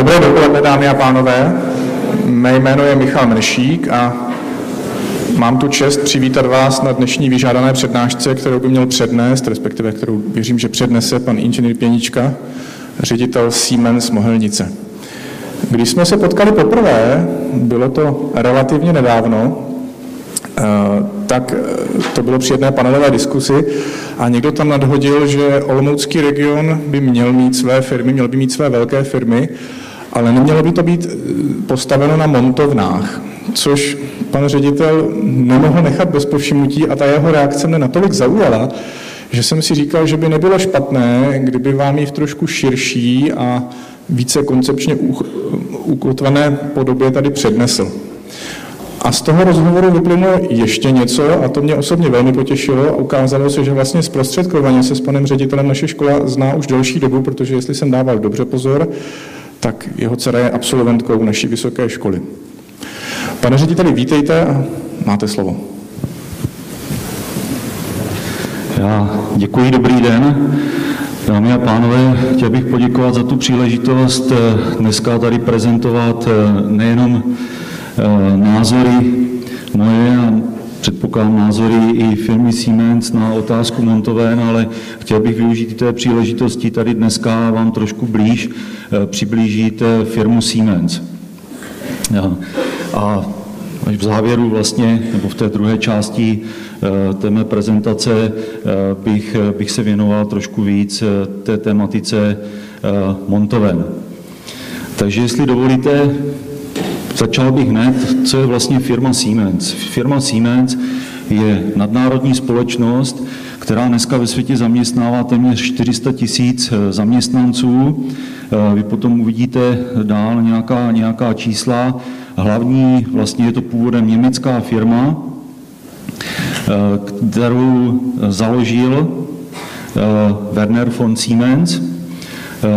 Dobré dopoledne, dámy a pánové. Mé jméno je Michal Mršík a mám tu čest přivítat vás na dnešní vyžádané přednášce, kterou by měl přednést, respektive kterou věřím, že přednese pan inženýr Pěnička, ředitel Siemens Mohelnice. Když jsme se potkali poprvé, bylo to relativně nedávno, eh, tak eh, to bylo při jedné panelové diskusi a někdo tam nadhodil, že Olomoucký region by měl mít své firmy, měl by mít své velké firmy, ale nemělo by to být eh, postaveno na montovnách, což pan ředitel nemohl nechat bez povšimnutí a ta jeho reakce mne natolik zaujala, že jsem si říkal, že by nebylo špatné, kdyby vám ji v trošku širší a více koncepčně ukotvené podobě tady přednesl. A z toho rozhovoru vyplynulo ještě něco, a to mě osobně velmi potěšilo a ukázalo se, že vlastně zprostředkovaně se s panem ředitelem naše škola zná už delší dobu, protože jestli jsem dával dobře pozor, tak jeho dcera je absolventkou naší vysoké školy. Pane řediteli, vítejte a máte slovo. Já děkuji, dobrý den. Dámy a pánové, chtěl bych poděkovat za tu příležitost eh, dneska tady prezentovat eh, nejenom eh, názory moje a předpokládám názory i firmy Siemens na otázku montoven, ale chtěl bych využít té příležitosti tady dneska vám trošku blíž přiblížit firmu Siemens. A až v závěru vlastně, nebo v té druhé části eh, té mé prezentace eh, bych, bych se věnoval trošku víc eh, té tematice montoven. Takže jestli dovolíte, začal bych hned, co je vlastně firma Siemens. Firma Siemens je nadnárodní společnost, která dneska ve světě zaměstnává téměř 400 tisíc zaměstnanců. Vy potom uvidíte dál nějaká, nějaká čísla. Hlavní, vlastně je to původem německá firma, eh, kterou založil eh, Werner von Siemens eh,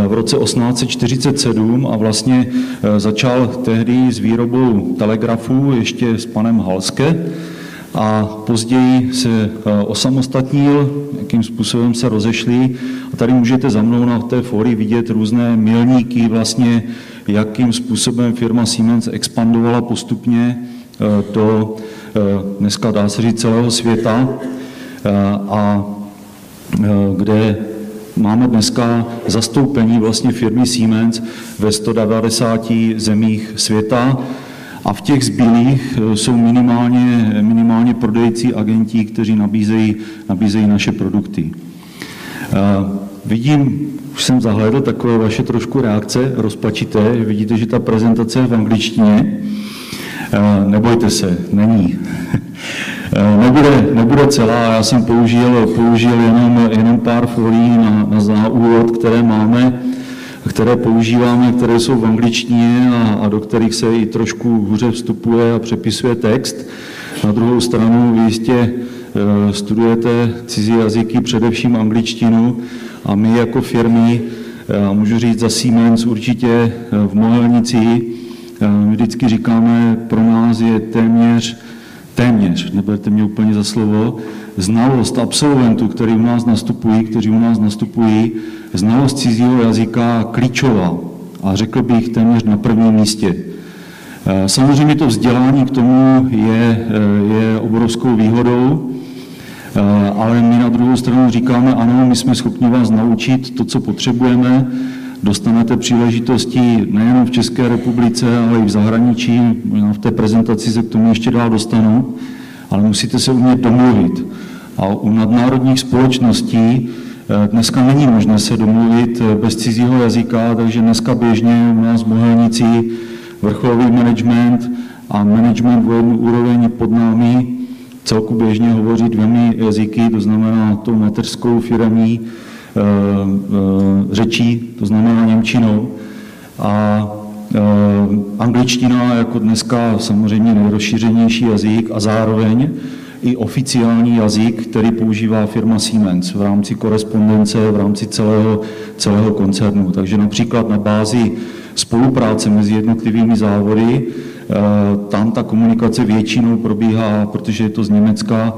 v roce 1847 a vlastně začal tehdy s výrobou telegrafů ještě s panem Halske a později se osamostatnil, jakým způsobem se rozešli. A tady můžete za mnou na té fórii vidět různé milníky vlastně jakým způsobem firma Siemens expandovala postupně do eh, dneska dá se říct celého světa eh, a eh, kde máme dneska zastoupení vlastně firmy Siemens ve 190 zemích světa a v těch zbylých jsou minimálně, minimálně prodejci, agenti, kteří nabízejí, nabízejí naše produkty. Vidím už jsem zahledl takové vaše trošku reakce rozpačité. Vidíte, že ta prezentace je v angličtině. Eh, nebojte se, není. Eh, nebude, nebude celá, já jsem použil, použil jenom, jenom pár folií na, na, na úvod, které máme, které používáme, které jsou v angličtině a, a do kterých se i trošku hůře vstupuje a přepisuje text. Na druhou stranu vy jistě eh, studujete cizí jazyky, především angličtinu, a my jako firmy, eh, můžu říct za Siemens určitě v Mohelnici, vždycky říkáme, pro nás je téměř, téměř, neberte mě úplně za slovo, znalost absolventů, kteří u nás nastupují, kteří u nás nastupují, znalost cizího jazyka klíčová a řekl bych téměř na prvním místě. Samozřejmě to vzdělání k tomu je, je obrovskou výhodou, Eh, ale my na druhou stranu říkáme, ano, my jsme schopni vás naučit to, co potřebujeme, dostanete příležitosti nejen v České republice, ale i v zahraničí, v té prezentaci se k tomu ještě dál dostanu, ale musíte se umět domluvit. A u nadnárodních společností eh, dneska není možné se domluvit eh, bez cizího jazyka, takže dneska běžně u nás v Mohelnici vrcholový management a management o jednu úroveň pod námi celku běžně hovoří dvěmi jazyky, to znamená tou e, e, řečí, to znamená Němčinou. A e, angličtina jako dneska samozřejmě nejrozšířenější jazyk a zároveň i oficiální jazyk, který používá firma Siemens v rámci korespondence, v rámci celého, celého koncernu. Takže například na bázi spolupráce mezi jednotlivými závody Eh, tam ta komunikace většinou probíhá, protože je to z Německa,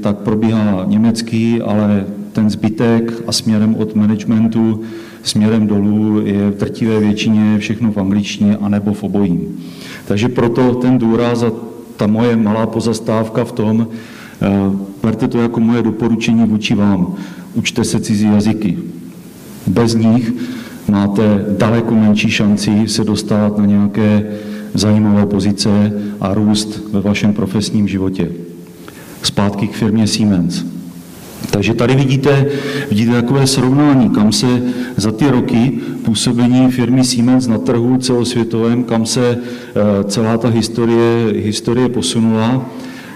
tak probíhá německý, ale ten zbytek a směrem od managementu směrem dolů je v drtivé většině všechno v angličtině anebo v obojím. Takže proto ten důraz a ta moje malá pozastávka v tom, eh, berte to jako moje doporučení vůči vám. Učte se cizí jazyky. Bez nich máte daleko menší šanci se dostat na nějaké zajímavé pozice a růst ve vašem profesním životě. Zpátky k firmě Siemens. Takže tady vidíte, vidíte takové srovnání, kam se za ty roky působení firmy Siemens na trhu celosvětovém, kam se eh, celá ta historie, historie posunula.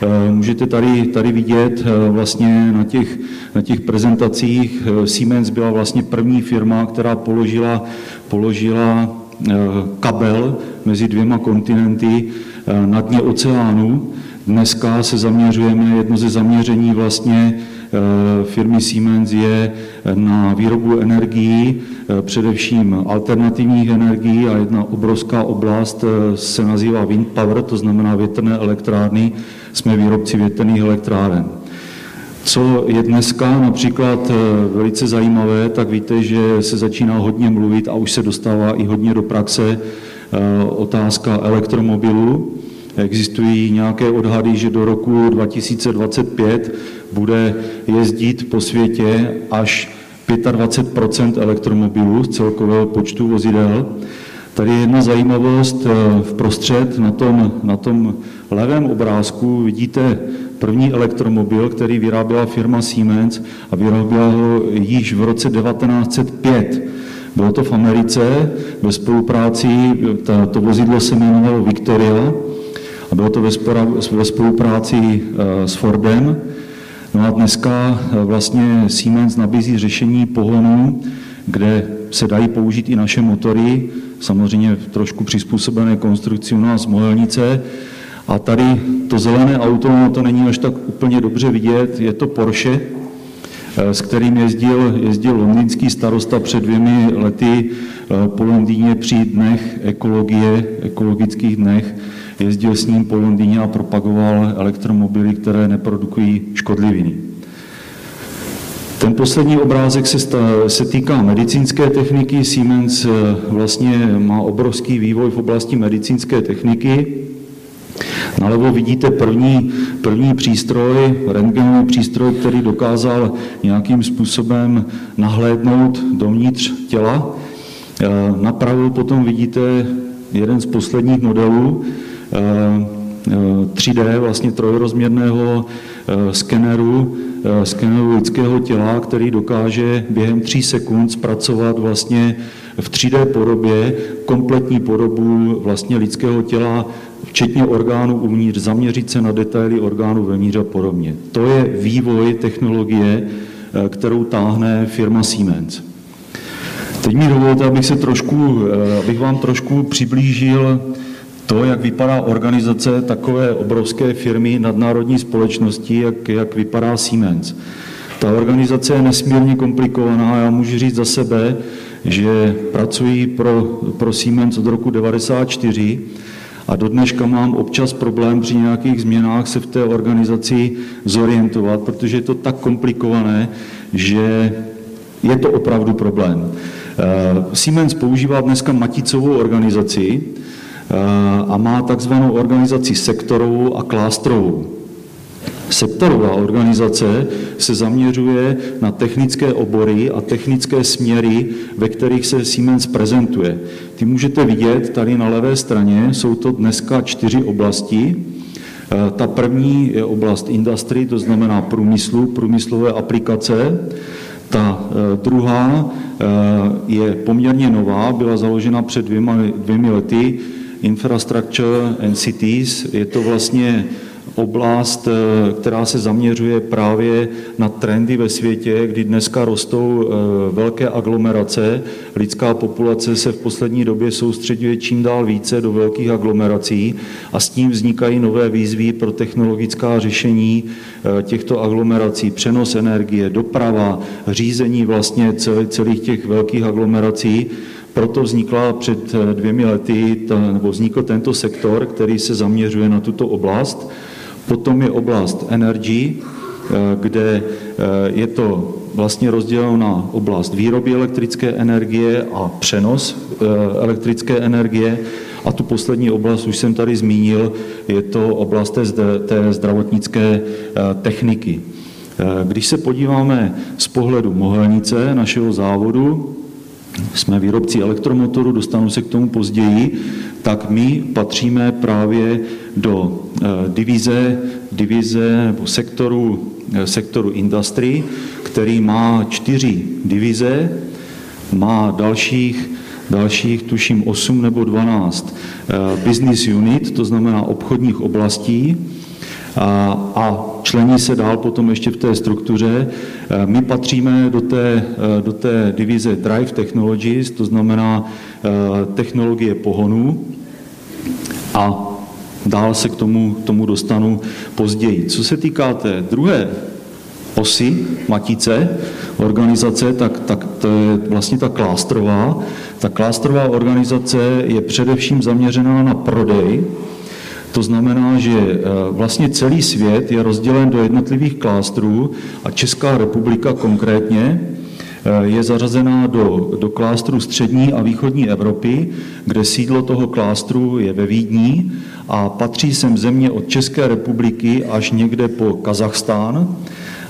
Eh, můžete tady, tady vidět eh, vlastně na těch, na těch prezentacích, Siemens byla vlastně první firma, která položila, položila kabel mezi dvěma kontinenty na dně oceánu. Dneska se zaměřujeme, jedno ze zaměření vlastně firmy Siemens je na výrobu energií, eh, především alternativních energií a jedna obrovská oblast eh, se nazývá wind power, to znamená větrné elektrárny. Jsme výrobci větrných elektráren. Co je dneska například velice zajímavé, tak víte, že se začíná hodně mluvit a už se dostává i hodně do praxe otázka elektromobilů. Existují nějaké odhady, že do roku 2025 bude jezdit po světě až 25% elektromobilů z celkového počtu vozidel. Tady je jedna zajímavost eh, v prostřed, na tom, na tom levém obrázku vidíte první elektromobil, který vyráběla firma Siemens a vyráběla ho již v roce 1905. Bylo to v Americe ve spolupráci, to vozidlo se jmenovalo Victoria a bylo to ve spolupráci eh, s Fordem. No a dneska eh, vlastně Siemens nabízí řešení pohonu, kde se dají použít i naše motory, samozřejmě trošku přizpůsobené konstrukci u nás Mohelnice. A tady to zelené auto, no to není až tak úplně dobře vidět, je to Porsche, eh, s kterým jezdil, jezdil londýnský starosta před dvěmi lety eh, po Londýně při dnech ekologie, ekologických dnech jezdil s ním po Londýně a propagoval elektromobily, které neprodukují škodliviny. Ten poslední obrázek se, se týká medicínské techniky. Siemens eh, vlastně má obrovský vývoj v oblasti medicínské techniky. Nalevo vidíte první, první přístroj, rentgenový přístroj, který dokázal nějakým způsobem nahlédnout dovnitř těla. Eh, napravo potom vidíte jeden z posledních modelů, 3D, eh, vlastně trojrozměrného eh, skeneru, eh, skeneru lidského těla, který dokáže během 3 sekund zpracovat vlastně v 3D podobě kompletní podobu vlastně lidského těla, včetně orgánů uvnitř, zaměřit se na detaily orgánů vevnitř a podobně. To je vývoj technologie, kterou táhne firma Siemens. Teď mi dovolte, abych, se trošku, abych vám trošku přiblížil to, jak vypadá organizace takové obrovské firmy, nadnárodní společnosti, jak, jak vypadá Siemens. Ta organizace je nesmírně komplikovaná. Já můžu říct za sebe, že pracuji pro, pro Siemens od roku 1994 a do dneška mám občas problém při nějakých změnách se v té organizaci zorientovat, protože je to tak komplikované, že je to opravdu problém. Eh, Siemens používá dneska maticovou organizaci, a má takzvanou organizaci sektorovou a klástrovou. Sektorová organizace se zaměřuje na technické obory a technické směry, ve kterých se Siemens prezentuje. Ty můžete vidět tady na levé straně, jsou to dneska čtyři oblasti. Ta první je oblast industry, to znamená průmyslu, průmyslové aplikace. Ta e, druhá je poměrně nová, byla založena před dvěma, dvěmi lety, Infrastructure and Cities. Je to vlastně oblast, eh, která se zaměřuje právě na trendy ve světě, kdy dneska rostou eh, velké aglomerace. Lidská populace se v poslední době soustředuje čím dál více do velkých aglomerací a s tím vznikají nové výzvy pro technologická řešení eh, těchto aglomerací, přenos energie, doprava, řízení vlastně celých těch velkých aglomerací. Proto vznikla před eh, dvěmi lety, ta, nebo vznikl tento sektor, který se zaměřuje na tuto oblast. Potom je oblast energy, eh, kde eh, je to vlastně rozděleno na oblast výroby elektrické energie a přenos elektrické energie. A tu poslední oblast už jsem tady zmínil, je to oblast té, té zdravotnické techniky. Když se podíváme z pohledu Mohelnice, našeho závodu, jsme výrobci elektromotoru, dostanu se k tomu později, tak my patříme právě do eh, divize, divize nebo sektoru, eh, sektoru industry, který má čtyři divize, má dalších, dalších tuším 8 nebo 12 eh, business unit, to znamená obchodních oblastí, a, a člení se dál potom ještě v té struktuře. Eh, my patříme do té, eh, do té divize Drive Technologies, to znamená eh, technologie pohonu a dál se k tomu, k tomu dostanu později. Co se týká té druhé osy matice organizace, tak, tak to je vlastně ta klástrová. Ta klástrová organizace je především zaměřená na prodej, to znamená, že eh, vlastně celý svět je rozdělen do jednotlivých klástrů a Česká republika konkrétně eh, je zařazená do, do klástru střední a východní Evropy, kde sídlo toho klástru je ve Vídní a patří sem země od České republiky až někde po Kazachstán.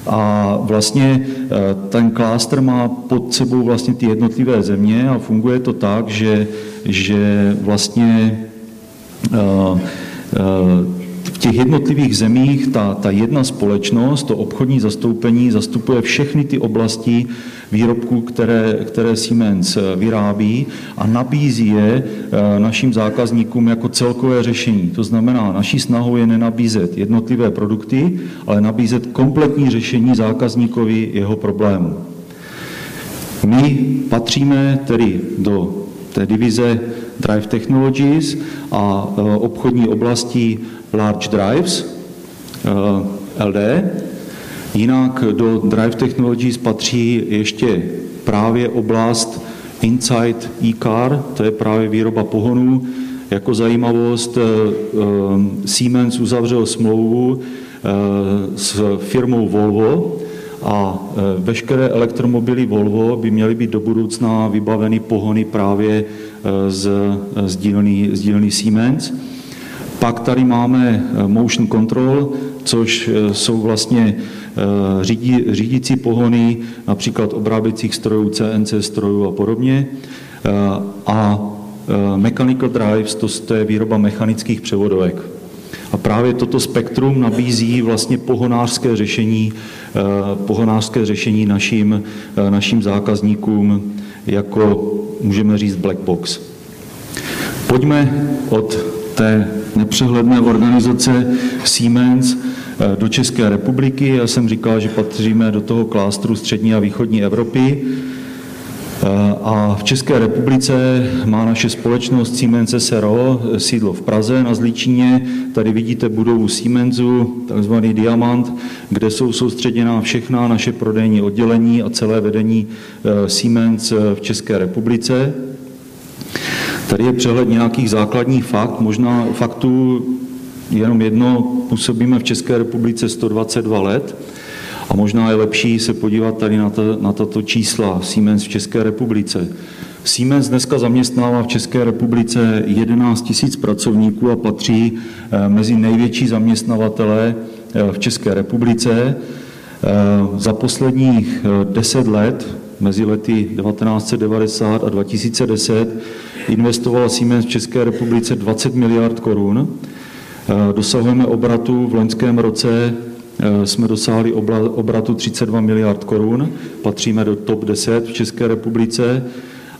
A vlastně eh, ten klástr má pod sebou vlastně ty jednotlivé země a funguje to tak, že, že vlastně uh, v těch jednotlivých zemích ta, ta jedna společnost, to obchodní zastoupení, zastupuje všechny ty oblasti výrobků, které, které Siemens vyrábí a nabízí je eh, našim zákazníkům jako celkové řešení. To znamená, naší snahou je nenabízet jednotlivé produkty, ale nabízet kompletní řešení zákazníkovi jeho problému. My patříme tedy do té divize Drive Technologies a e, obchodní oblasti Large Drives, e, LD. Jinak do Drive Technologies patří ještě právě oblast Inside e-car, to je právě výroba pohonů. Jako zajímavost, e, Siemens uzavřel smlouvu s firmou Volvo, a veškeré elektromobily Volvo by měly být do budoucna vybaveny pohony právě z, z, dílny, z dílny Siemens. Pak tady máme eh, motion control, což eh, jsou vlastně eh, řídí, řídící pohony například obráběcích strojů, CNC strojů a podobně. A mechanical drives, to je výroba mechanických převodovek. A právě toto spektrum nabízí vlastně pohonářské řešení, pohonářské řešení našim, našim zákazníkům jako můžeme říct black box. Pojďme od té nepřehledné organizace Siemens eh, do České republiky. Já jsem říkal, že patříme do toho klástru střední a východní Evropy. Eh, a v České republice má naše společnost Siemens SRO sídlo v Praze na Zlíčině. Tady vidíte budovu Siemensu, takzvaný Diamant, kde jsou soustředěná všechna naše prodejní oddělení a celé vedení eh, Siemens eh, v České republice. Tady je přehled nějakých základních fakt, možná faktů jenom jedno, působíme v České republice 122 let. A možná je lepší se podívat tady na, to, na tato čísla Siemens v České republice. Siemens dneska zaměstnává v České republice 11 000 pracovníků a patří eh, mezi největší zaměstnavatele eh, v České republice. Eh, za posledních 10 let, mezi lety 1990 a 2010, investovala Siemens v České republice 20 miliard korun. Dosahujeme obratu v loňském roce jsme dosáhli obratu 32 miliard korun, patříme do top 10 v České republice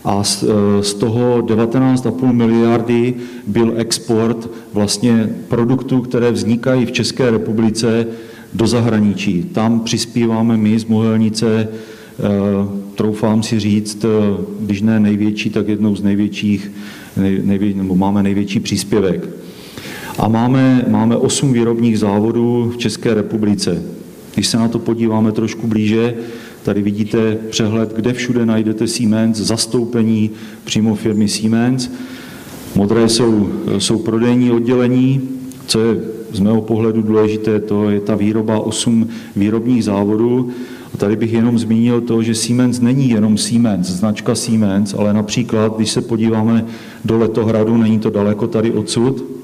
a z eh, toho 19,5 miliardy byl export vlastně produktů, které vznikají v České republice do zahraničí. Tam přispíváme my z Mohelnice, eh, troufám si říct, když ne největší, tak jednou z největších, nejvě, nebo máme největší příspěvek. A máme, máme 8 výrobních závodů v České republice. Když se na to podíváme trošku blíže, tady vidíte přehled, kde všude najdete Siemens, zastoupení přímo firmy Siemens. Modré jsou, jsou prodejní oddělení, co je z mého pohledu důležité, to je ta výroba 8 výrobních závodů. A tady bych jenom zmínil to, že Siemens není jenom Siemens, značka Siemens, ale například, když se podíváme do Letohradu, není to daleko tady odsud,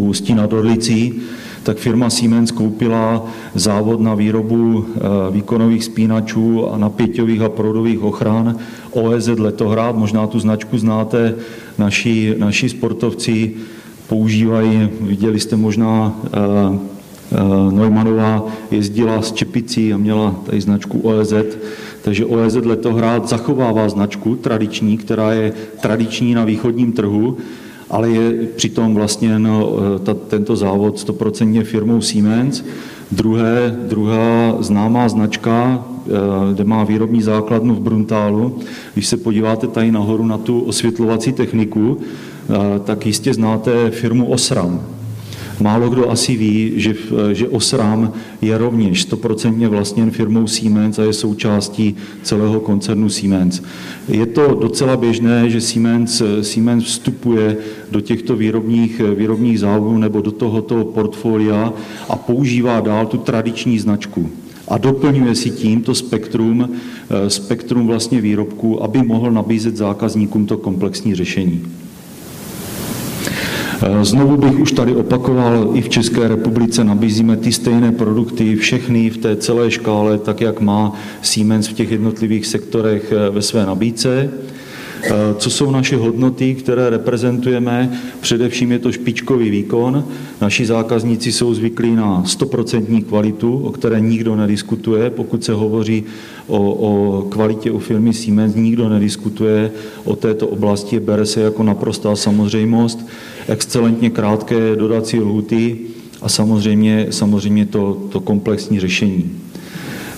Ústí nad Orlicí, tak firma Siemens koupila závod na výrobu eh, výkonových spínačů a napěťových a proudových ochran OEZ Letohrad. Možná tu značku znáte, naši, naši sportovci používají, viděli jste možná eh, eh, Neumannová jezdila s čepicí a měla tady značku OEZ, takže OEZ Letohrad zachovává značku tradiční, která je tradiční na východním trhu, ale je přitom vlastně no, ta, tento závod stoprocentně firmou Siemens. Druhé, druhá známá značka, eh, kde má výrobní základnu v Bruntálu. Když se podíváte tady nahoru na tu osvětlovací techniku, eh, tak jistě znáte firmu Osram. Málo kdo asi ví, že, že Osram je rovněž stoprocentně vlastněn firmou Siemens a je součástí celého koncernu Siemens. Je to docela běžné, že Siemens, Siemens vstupuje do těchto výrobních, výrobních závodů nebo do tohoto portfolia a používá dál tu tradiční značku a doplňuje si tím to spektrum, spektrum vlastně výrobků, aby mohl nabízet zákazníkům to komplexní řešení. Eh, znovu bych už tady opakoval, i v České republice nabízíme ty stejné produkty, všechny v té celé škále, tak jak má Siemens v těch jednotlivých sektorech eh, ve své nabídce. Eh, co jsou naše hodnoty, které reprezentujeme? Především je to špičkový výkon. Naši zákazníci jsou zvyklí na 100% kvalitu, o které nikdo nediskutuje. Pokud se hovoří o, o kvalitě u firmy Siemens, nikdo nediskutuje o této oblasti, bere se jako naprostá samozřejmost excelentně krátké dodací lhuty a samozřejmě, samozřejmě to, to komplexní řešení.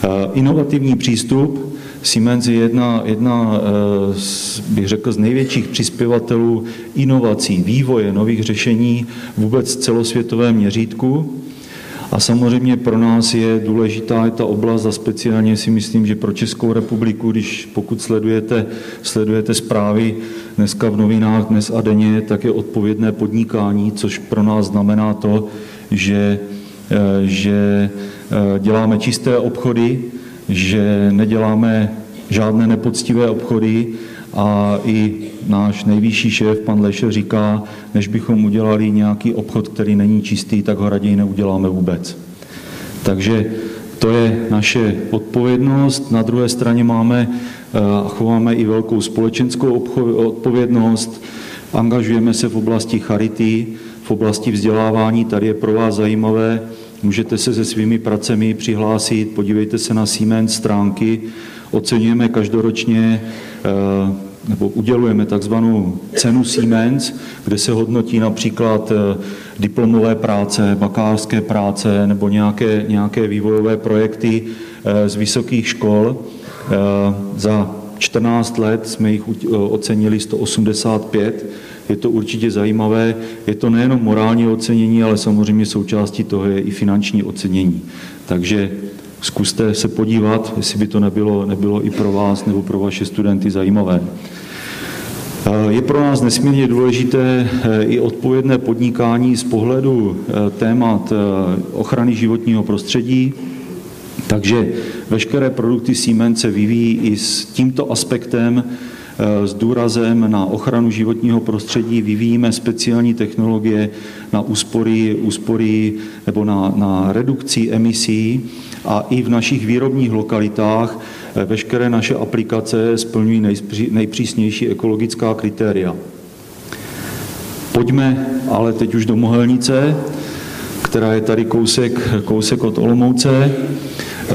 Eh, inovativní přístup. Siemens je jedna, jedna eh, bych řekl, z největších přispěvatelů inovací, vývoje nových řešení vůbec celosvětovém měřítku. A samozřejmě pro nás je důležitá ta oblast a speciálně si myslím, že pro Českou republiku, když pokud sledujete, sledujete zprávy dneska v novinách dnes a denně, tak je odpovědné podnikání, což pro nás znamená to, že, eh, že eh, děláme čisté obchody, že neděláme žádné nepoctivé obchody a i náš nejvyšší šéf, pan Leše, říká, než bychom udělali nějaký obchod, který není čistý, tak ho raději neuděláme vůbec. Takže to je naše odpovědnost. Na druhé straně máme eh, a chováme i velkou společenskou odpovědnost. Angažujeme se v oblasti charity, v oblasti vzdělávání. Tady je pro vás zajímavé, můžete se se svými pracemi přihlásit, podívejte se na Siemens stránky, oceňujeme každoročně nebo udělujeme takzvanou cenu Siemens, kde se hodnotí například eh, diplomové práce, bakalářské práce nebo nějaké, nějaké vývojové projekty eh, z vysokých škol. Eh, za 14 let jsme jich ocenili 185. Je to určitě zajímavé. Je to nejenom morální ocenění, ale samozřejmě součástí toho je i finanční ocenění. Takže zkuste se podívat, jestli by to nebylo, nebylo i pro vás nebo pro vaše studenty zajímavé. Eh, je pro nás nesmírně důležité eh, i odpovědné podnikání z pohledu eh, témat ochrany životního prostředí, takže veškeré produkty Siemens se vyvíjí i s tímto aspektem, s důrazem na ochranu životního prostředí, vyvíjíme speciální technologie na úspory, úspory nebo na, na redukci emisí a i v našich výrobních lokalitách eh, veškeré naše aplikace splňují nejpřísnější ekologická kritéria. Pojďme ale teď už do Mohelnice, která je tady kousek, kousek od Olomouce. Eh,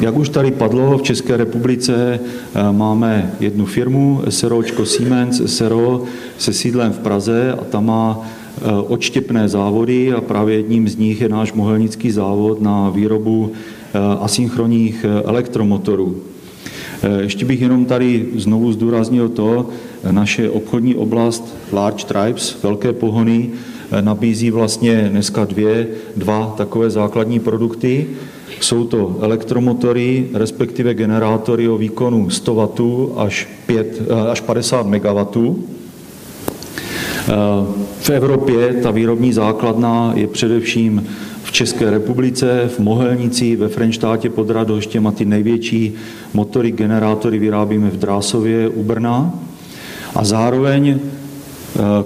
jak už tady padlo, v České republice eh, máme jednu firmu, SROčko Siemens, SRO, se sídlem v Praze a ta má odštěpné závody a právě jedním z nich je náš mohelnický závod na výrobu eh, asynchronních eh, elektromotorů. Ještě bych jenom tady znovu zdůraznil to, naše obchodní oblast Large Tribes, velké pohony, nabízí vlastně dneska dvě, dva takové základní produkty. Jsou to elektromotory, respektive generátory o výkonu 100 W až, 5, až 50 MW v Evropě ta výrobní základna je především v České republice, v Mohelnici, ve Frenštátě pod Radoštěm a ty největší motory, generátory vyrábíme v Drásově u Brna. A zároveň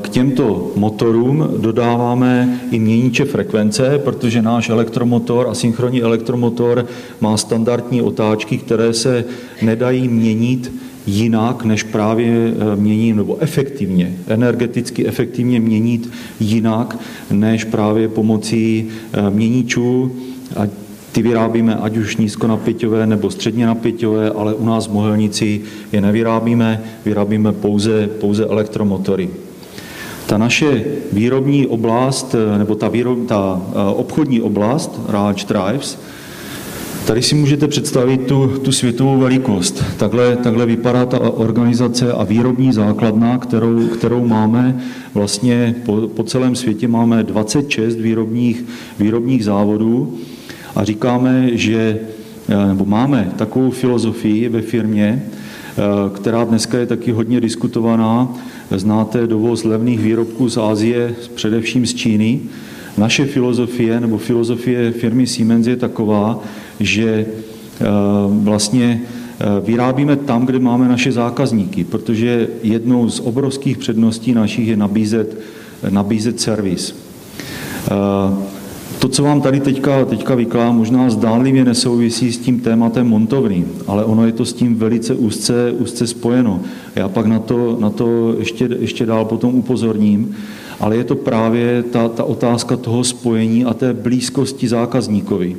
k těmto motorům dodáváme i měníče frekvence, protože náš elektromotor a synchronní elektromotor má standardní otáčky, které se nedají měnit jinak, než právě eh, mění, nebo efektivně, energeticky efektivně měnit jinak, než právě pomocí eh, měníčů. A ty vyrábíme ať už nízkonapěťové nebo středně napěťové, ale u nás v Mohelnici je nevyrábíme, vyrábíme pouze, pouze elektromotory. Ta naše výrobní oblast, eh, nebo ta, výrob, ta obchodní oblast, Raj Drives, Tady si můžete představit tu, tu světovou velikost. Takhle, takhle vypadá ta organizace a výrobní základna, kterou, kterou máme vlastně po, po celém světě. Máme 26 výrobních, výrobních závodů a říkáme, že eh, nebo máme takovou filozofii ve firmě, eh, která dneska je taky hodně diskutovaná. Znáte dovoz levných výrobků z Ázie, především z Číny. Naše filozofie nebo filozofie firmy Siemens je taková, že eh, vlastně eh, vyrábíme tam, kde máme naše zákazníky, protože jednou z obrovských předností našich je nabízet, nabízet servis. To, co vám tady teďka, teďka vykládám, možná zdánlivě nesouvisí s tím tématem montovny, ale ono je to s tím velice úzce, úzce spojeno. Já pak na to, na to ještě, ještě dál potom upozorním, ale je to právě ta, ta otázka toho spojení a té blízkosti zákazníkovi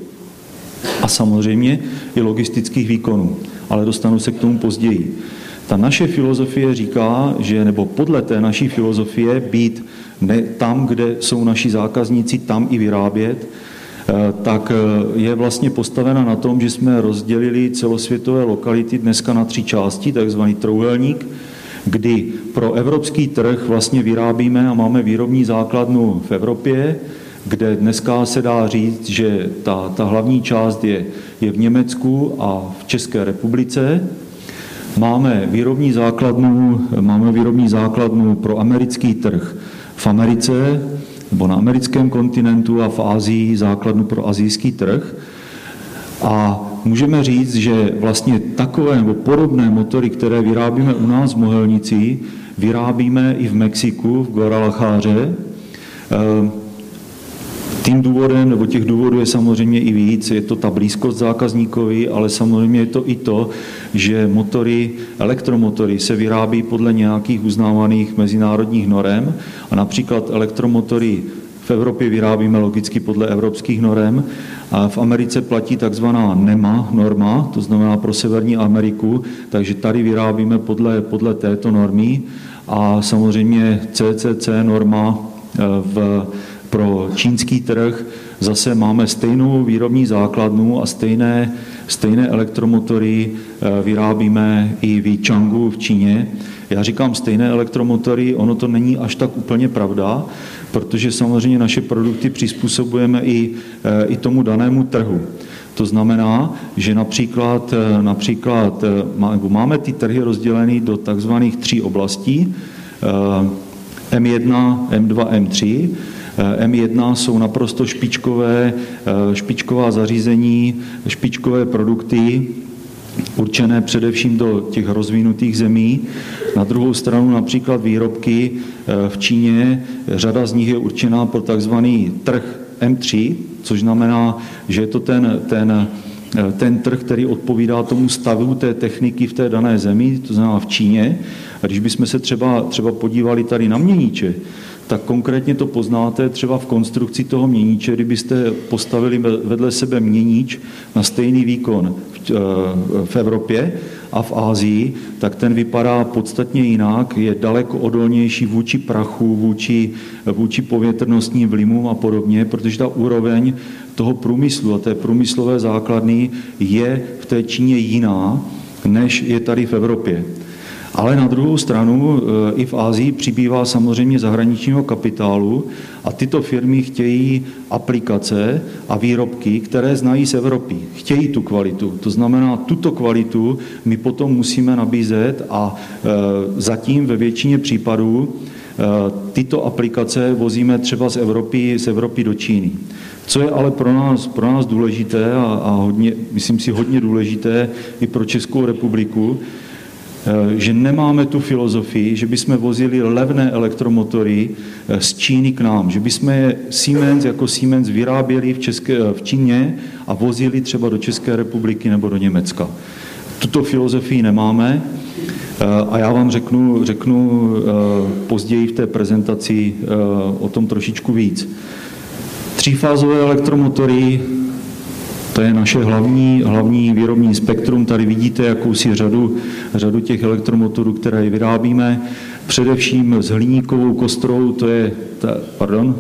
a samozřejmě i logistických výkonů, ale dostanu se k tomu později. Ta naše filozofie říká, že nebo podle té naší filozofie být ne tam, kde jsou naši zákazníci, tam i vyrábět, eh, tak eh, je vlastně postavena na tom, že jsme rozdělili celosvětové lokality dneska na tři části, takzvaný trouhelník, kdy pro evropský trh vlastně vyrábíme a máme výrobní základnu v Evropě, kde dneska se dá říct, že ta, ta hlavní část je, je v Německu a v České republice. Máme výrobní základnu, máme výrobní základnu pro americký trh v Americe nebo na americkém kontinentu a v Ázii základnu pro azijský trh. A můžeme říct, že vlastně takové nebo podobné motory, které vyrábíme u nás v Mohelnici, vyrábíme i v Mexiku, v Guadalajare. Tím důvodem, nebo těch důvodů je samozřejmě i víc, je to ta blízkost zákazníkovi, ale samozřejmě je to i to, že motory, elektromotory se vyrábí podle nějakých uznávaných mezinárodních norem a například elektromotory v Evropě vyrábíme logicky podle evropských norem a v Americe platí takzvaná NEMA norma, to znamená pro Severní Ameriku, takže tady vyrábíme podle, podle této normy a samozřejmě CCC norma eh, v pro čínský trh zase máme stejnou výrobní základnu a stejné, stejné elektromotory eh, vyrábíme i v Changu v Číně. Já říkám stejné elektromotory, ono to není až tak úplně pravda, protože samozřejmě naše produkty přizpůsobujeme i, eh, i tomu danému trhu. To znamená, že například, eh, například máme ty trhy rozděleny do takzvaných tří oblastí, M1, M2, M3. M1 jsou naprosto špičkové, eh, špičková zařízení, špičkové produkty, určené především do těch rozvinutých zemí. Na druhou stranu například výrobky eh, v Číně, řada z nich je určená pro takzvaný trh M3, což znamená, že je to ten, ten, eh, ten trh, který odpovídá tomu stavu té techniky v té dané zemi, to znamená v Číně. A když bychom se třeba, třeba podívali tady na měníče, tak konkrétně to poznáte třeba v konstrukci toho měníče, kdybyste postavili vedle sebe měníč na stejný výkon v, eh, v Evropě a v Ázii, tak ten vypadá podstatně jinak, je daleko odolnější vůči prachu, vůči, vůči povětrnostním vlivům a podobně, protože ta úroveň toho průmyslu a té průmyslové základny je v té Číně jiná, než je tady v Evropě. Ale na druhou stranu eh, i v Ázii přibývá samozřejmě zahraničního kapitálu a tyto firmy chtějí aplikace a výrobky, které znají z Evropy. Chtějí tu kvalitu. To znamená, tuto kvalitu my potom musíme nabízet a eh, zatím ve většině případů tyto aplikace vozíme třeba z Evropy, z Evropy do Číny. Co je ale pro nás, pro nás důležité a, a hodně, myslím si hodně důležité i pro Českou republiku, Eh, že nemáme tu filozofii, že bychom vozili levné elektromotory eh, z Číny k nám, že bychom je Siemens jako Siemens vyráběli v, České, eh, v Číně a vozili třeba do České republiky nebo do Německa. Tuto filozofii nemáme a já vám řeknu, řeknu později v té prezentaci o tom trošičku víc. Třífázové elektromotory to je naše hlavní, hlavní výrobní spektrum. Tady vidíte jakousi řadu, řadu těch elektromotorů, které vyrábíme. Především s hliníkovou kostrou, to je, ta, pardon,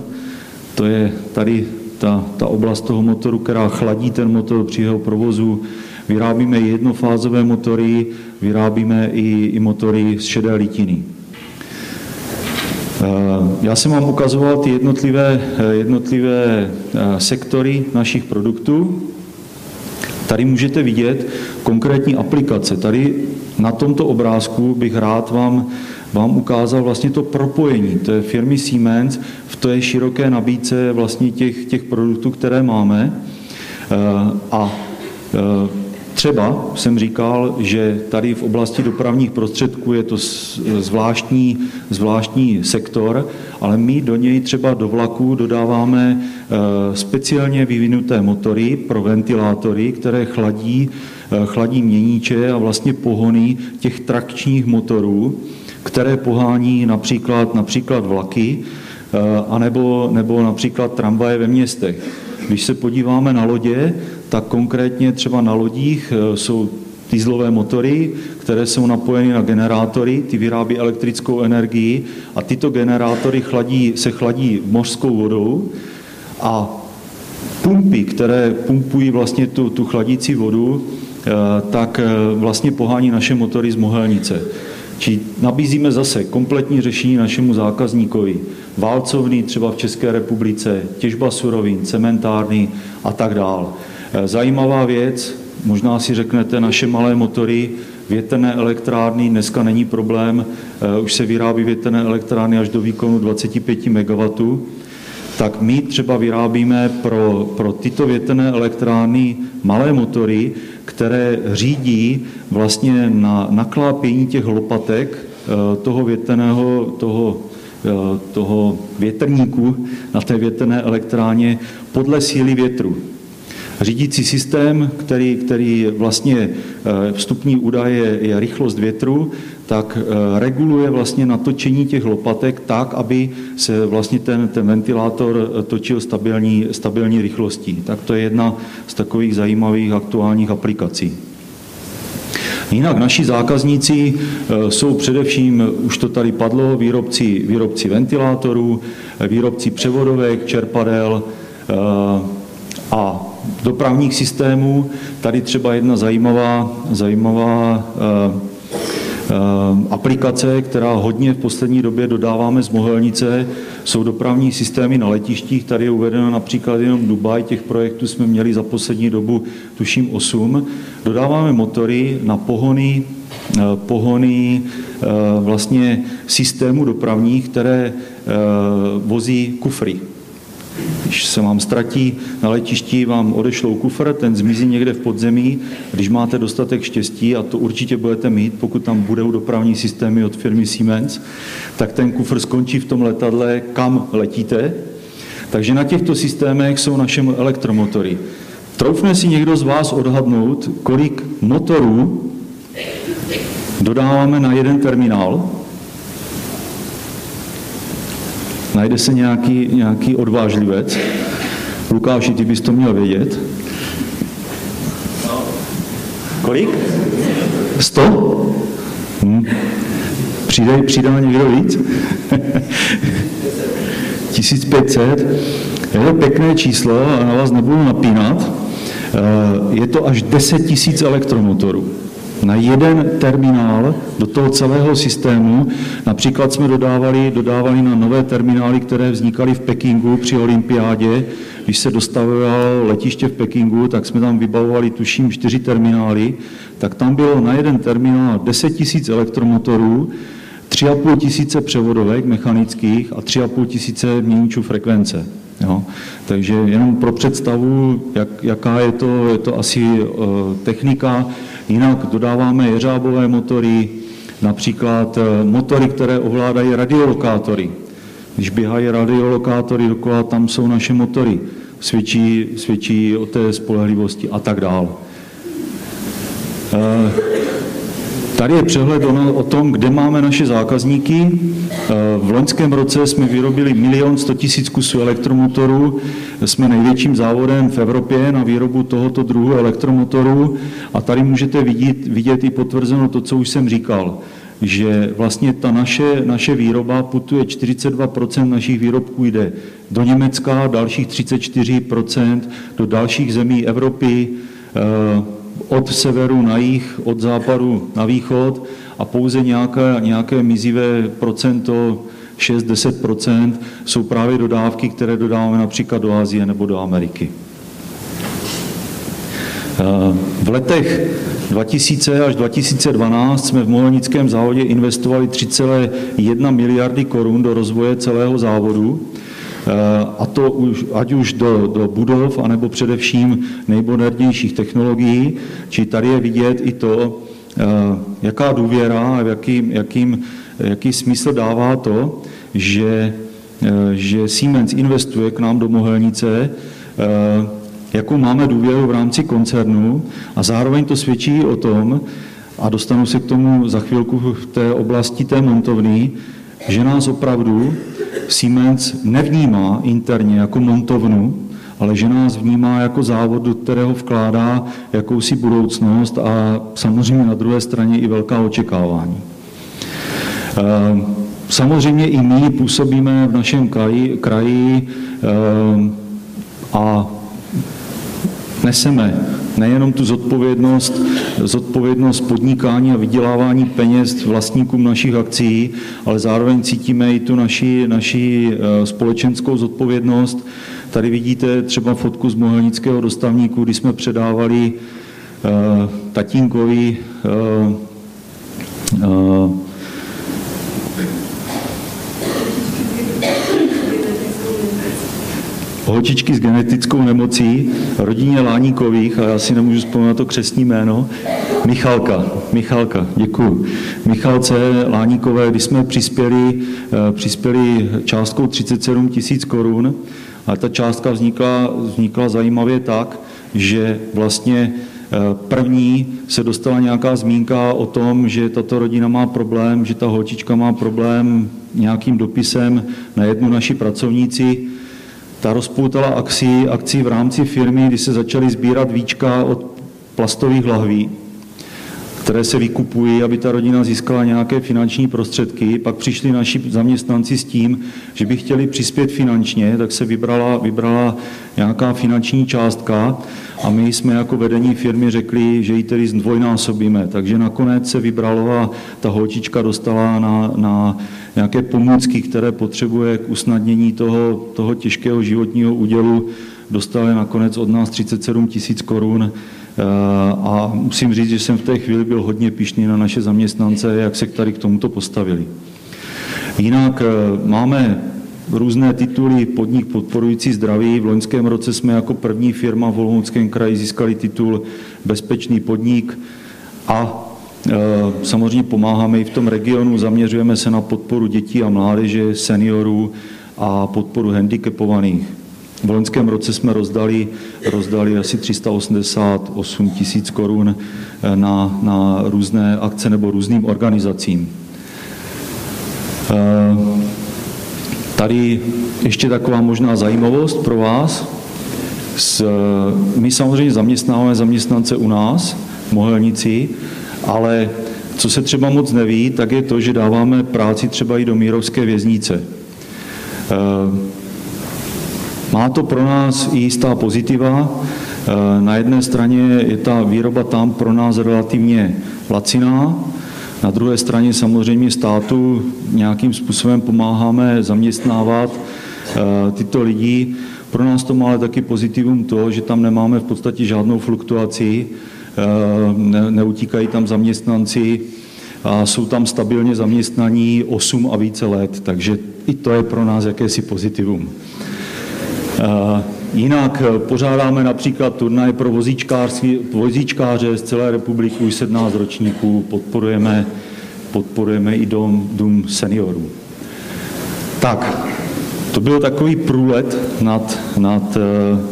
to je tady ta, ta oblast toho motoru, která chladí ten motor při jeho provozu. Vyrábíme jednofázové motory, vyrábíme i, i motory z šedé litiny. Eh, já jsem vám ukazoval ty jednotlivé, jednotlivé eh, sektory našich produktů. Tady můžete vidět konkrétní aplikace. Tady na tomto obrázku bych rád vám, vám ukázal vlastně to propojení té firmy Siemens v té široké nabídce vlastně těch, těch produktů, které máme. Eh, a eh, Třeba jsem říkal, že tady v oblasti dopravních prostředků je to zvláštní, zvláštní sektor, ale my do něj třeba do vlaku dodáváme speciálně vyvinuté motory pro ventilátory, které chladí, eh, chladí měníče a vlastně pohony těch trakčních motorů, které pohání například, například vlaky, eh, anebo, nebo například tramvaje ve městech. Když se podíváme na lodě, tak konkrétně třeba na lodích eh, jsou dýzlové motory, které jsou napojeny na generátory, ty vyrábí elektrickou energii a tyto generátory chladí, se chladí mořskou vodou a pumpy, které pumpují vlastně tu, tu chladící vodu, eh, tak eh, vlastně pohání naše motory z mohelnice. Či nabízíme zase kompletní řešení našemu zákazníkovi. Válcovny třeba v České republice, těžba surovin, cementárny a tak dále. Eh, zajímavá věc, možná si řeknete, naše malé motory, větrné elektrárny, dneska není problém, už se vyrábí větrné elektrárny až do výkonu 25 MW, tak my třeba vyrábíme pro, pro tyto větrné elektrárny malé motory, které řídí vlastně na naklápění těch lopatek eh, toho větrného, toho, toho větrníku na té větrné elektráně podle síly větru. Řídící systém, který, který vlastně eh, vstupní údaj je, je rychlost větru, tak eh, reguluje vlastně natočení těch lopatek tak, aby se vlastně ten, ten ventilátor eh, točil stabilní, stabilní rychlostí. Tak to je jedna z takových zajímavých aktuálních aplikací. Jinak naši zákazníci jsou především, už to tady padlo, výrobci, výrobci ventilátorů, výrobci převodovek, čerpadel a dopravních systémů. Tady třeba jedna zajímavá, zajímavá eh, eh, aplikace, která hodně v poslední době dodáváme z Mohelnice, jsou dopravní systémy na letištích. Tady je uvedeno například jenom Dubaj, těch projektů jsme měli za poslední dobu tuším 8. Dodáváme motory na pohony, eh, pohony vlastně systému dopravních, které vozí kufry. Když se vám ztratí na letišti, vám odešlou kufr, ten zmizí někde v podzemí. Když máte dostatek štěstí, a to určitě budete mít, pokud tam budou dopravní systémy od firmy Siemens, tak ten kufr skončí v tom letadle, kam letíte. Takže na těchto systémech jsou naše elektromotory. Troufne si někdo z vás odhadnout, kolik motorů dodáváme na jeden terminál? Najde se nějaký, nějaký odvážlivec. Lukáši, ty bys to měl vědět. Kolik? Sto? Hm. Přijde, přijde na někdo víc? 1500. Je to pěkné číslo, a na vás nebudu napínat. Eh, je to až 10 000 elektromotorů na jeden terminál do toho celého systému. Například jsme dodávali, dodávali na nové terminály, které vznikaly v Pekingu při olympiádě. Když se dostavovalo letiště v Pekingu, tak jsme tam vybavovali tuším čtyři terminály, tak tam bylo na jeden terminál 10 000 elektromotorů, 3,5 tisíce převodovek mechanických a 3,5 tisíce měníčů frekvence. Jo. Takže jenom pro představu, jak, jaká je to, je to asi uh, technika. Jinak dodáváme jeřábové motory, například uh, motory, které ovládají radiolokátory. Když běhají radiolokátory dokola, tam jsou naše motory. Svědčí, svědčí o té spolehlivosti a tak dále. Tady je přehled o tom, kde máme naše zákazníky. Eh, v loňském roce jsme vyrobili milion 100 tisíc kusů elektromotorů. Jsme největším závodem v Evropě na výrobu tohoto druhu elektromotorů a tady můžete vidět, vidět i potvrzeno to, co už jsem říkal že vlastně ta naše, naše výroba putuje 42% našich výrobků jde do Německa, dalších 34% do dalších zemí Evropy, eh, od severu na jih, od západu na východ a pouze nějaké, nějaké mizivé procento, 6-10% jsou právě dodávky, které dodáváme například do Asie nebo do Ameriky. Eh, v letech 2000 až 2012 jsme v Mohelnickém závodě investovali 3,1 miliardy korun do rozvoje celého závodu a to už, ať už do, do budov, anebo především nejmodernějších technologií. Či tady je vidět i to, eh, jaká důvěra a jaký, jakým, jaký smysl dává to, že, eh, že Siemens investuje k nám do Mohelnice, jakou máme důvěru v rámci koncernu a zároveň to svědčí o tom, a dostanu se k tomu za chvilku v té oblasti té montovny, že nás opravdu Siemens nevnímá interně jako montovnu, ale že nás vnímá jako závod, do kterého vkládá jakousi budoucnost a samozřejmě na druhé straně i velká očekávání. Ehm, samozřejmě i my působíme v našem kraji, kraji ehm, a neseme nejenom tu zodpovědnost, zodpovědnost podnikání a vydělávání peněz vlastníkům našich akcí, ale zároveň cítíme i tu naši, naši eh, společenskou zodpovědnost. Tady vidíte třeba fotku z Mohelnického dostavníku, kdy jsme předávali uh, tatínkovi uh, uh, holčičky s genetickou nemocí, rodině Láníkových, a já si nemůžu vzpomenout to křesní jméno, Michalka, Michalka, děkuji. Michalce Láníkové, když jsme přispěli, eh, přispěli částkou 37 tisíc korun, a ta částka vznikla, vznikla zajímavě tak, že vlastně eh, První se dostala nějaká zmínka o tom, že tato rodina má problém, že ta holčička má problém nějakým dopisem na jednu naši pracovníci ta rozpoutala akcí, akcí v rámci firmy, kdy se začaly sbírat víčka od plastových lahví, které se vykupují, aby ta rodina získala nějaké finanční prostředky. Pak přišli naši zaměstnanci s tím, že by chtěli přispět finančně, tak se vybrala, vybrala nějaká finanční částka a my jsme jako vedení firmy řekli, že ji tedy zdvojnásobíme. Takže nakonec se vybralo a ta holčička dostala na, na nějaké pomůcky, které potřebuje k usnadnění toho, toho těžkého životního údělu, dostali nakonec od nás 37 tisíc korun a musím říct, že jsem v té chvíli byl hodně pišný na naše zaměstnance, jak se tady k tomuto postavili. Jinak eh, máme různé tituly podnik podporující zdraví. V loňském roce jsme jako první firma v Olomouckém kraji získali titul Bezpečný podnik a e, Samozřejmě pomáháme i v tom regionu, zaměřujeme se na podporu dětí a mládeže, seniorů a podporu handicapovaných. V loňském roce jsme rozdali, rozdali asi 388 tisíc korun e, na, na různé akce nebo různým organizacím. E, Tady ještě taková možná zajímavost pro vás. My samozřejmě zaměstnáváme zaměstnance u nás, v Mohelnici, ale co se třeba moc neví, tak je to, že dáváme práci třeba i do Mírovské věznice. Má to pro nás i jistá pozitiva. Eh, na jedné straně je ta výroba tam pro nás relativně laciná, na druhé straně samozřejmě státu nějakým způsobem pomáháme zaměstnávat eh, tyto lidi. Pro nás to má ale taky pozitivum to, že tam nemáme v podstatě žádnou fluktuaci, eh, neutíkají tam zaměstnanci, a jsou tam stabilně zaměstnaní 8 a více let, takže i to je pro nás jakési pozitivum. Jinak pořádáme například turnaj pro vozíčkáře z celé republiky, už 17 ročníků, podporujeme, podporujeme i dom, dům seniorů. Tak, to byl takový průlet nad, nad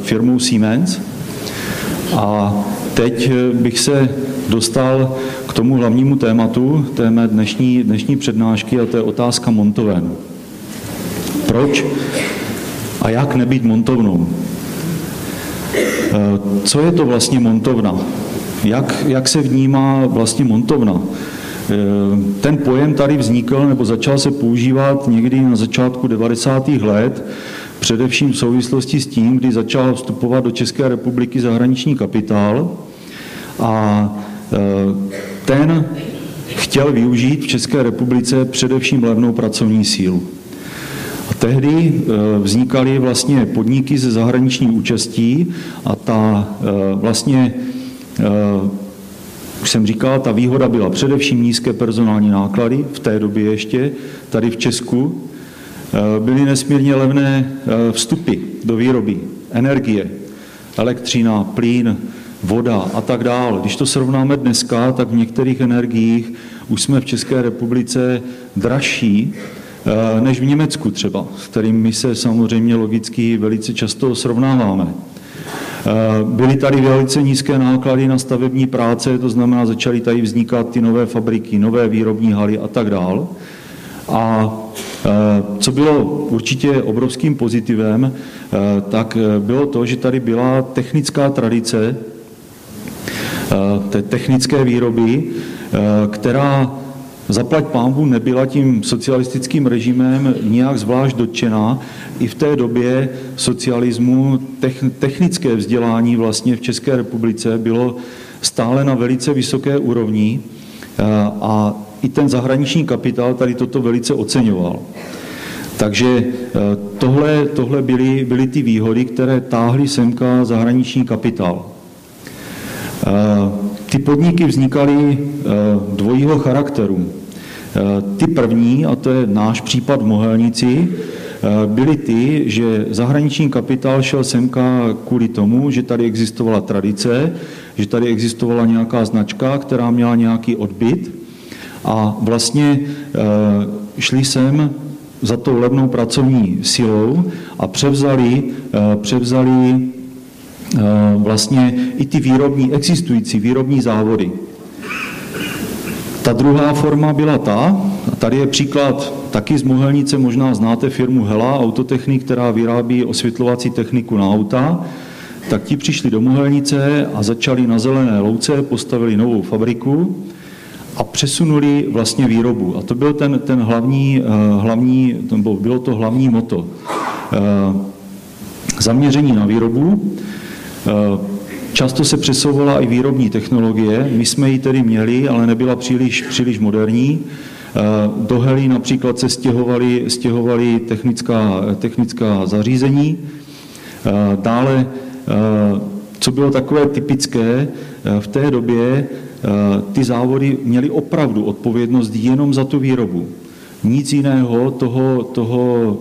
firmou Siemens a teď bych se dostal k tomu hlavnímu tématu té mé dnešní, dnešní přednášky a to je otázka montoven. Proč a jak nebýt montovnou? Eh, co je to vlastně montovna? Jak, jak se vnímá vlastně montovna? Eh, ten pojem tady vznikl nebo začal se používat někdy na začátku 90. let, především v souvislosti s tím, kdy začal vstupovat do České republiky zahraniční kapitál a eh, ten chtěl využít v České republice především levnou pracovní sílu. Tehdy eh, vznikaly vlastně podniky ze zahraniční účastí a ta eh, vlastně, už jsem říkal, ta výhoda byla především nízké personální náklady, v té době ještě, tady v Česku, byly nesmírně levné vstupy do výroby, energie, elektřina, plyn, voda a tak dále. Když to srovnáme dneska, tak v některých energiích už jsme v České republice dražší eh, než v Německu třeba, s kterým my se samozřejmě logicky velice často srovnáváme. Eh, byly tady velice nízké náklady na stavební práce, to znamená, začaly tady vznikat ty nové fabriky, nové výrobní haly a tak dále. A eh, co bylo určitě obrovským pozitivem, tak bylo to, že tady byla technická tradice Eh, té technické výroby, eh, která zaplať pámbu nebyla tím socialistickým režimem nijak zvlášť dotčená. I v té době socialismu technické vzdělání vlastně v České republice bylo stále na velice vysoké úrovni eh, a i ten zahraniční kapitál tady toto velice oceňoval. Takže tohle, tohle byly, byly ty výhody, které táhly semka zahraniční kapitál. Eh, ty podniky vznikaly eh, dvojího charakteru. Eh, ty první, a to je náš případ v Mohelnici, byly ty, že zahraniční kapitál šel semka kvůli tomu, že tady existovala tradice, že tady existovala nějaká značka, která měla nějaký odbyt a vlastně šli sem za tou levnou pracovní silou a převzali, převzali Eh, vlastně i ty výrobní, existující výrobní závody. Ta druhá forma byla ta, tady je příklad taky z Mohelnice, možná znáte firmu Hela Autotechnik, která vyrábí osvětlovací techniku na auta, tak ti přišli do Mohelnice a začali na zelené louce, postavili novou fabriku a přesunuli vlastně výrobu. A to byl ten, ten hlavní, eh, hlavní, bylo to hlavní moto. Eh, zaměření na výrobu, Eh, často se přesouvala i výrobní technologie, my jsme ji tedy měli, ale nebyla příliš, příliš moderní. Do Heli například se stěhovali, stěhovali technická, technická zařízení. Dále, co bylo takové typické, v té době ty závody měly opravdu odpovědnost jenom za tu výrobu. Nic jiného toho, toho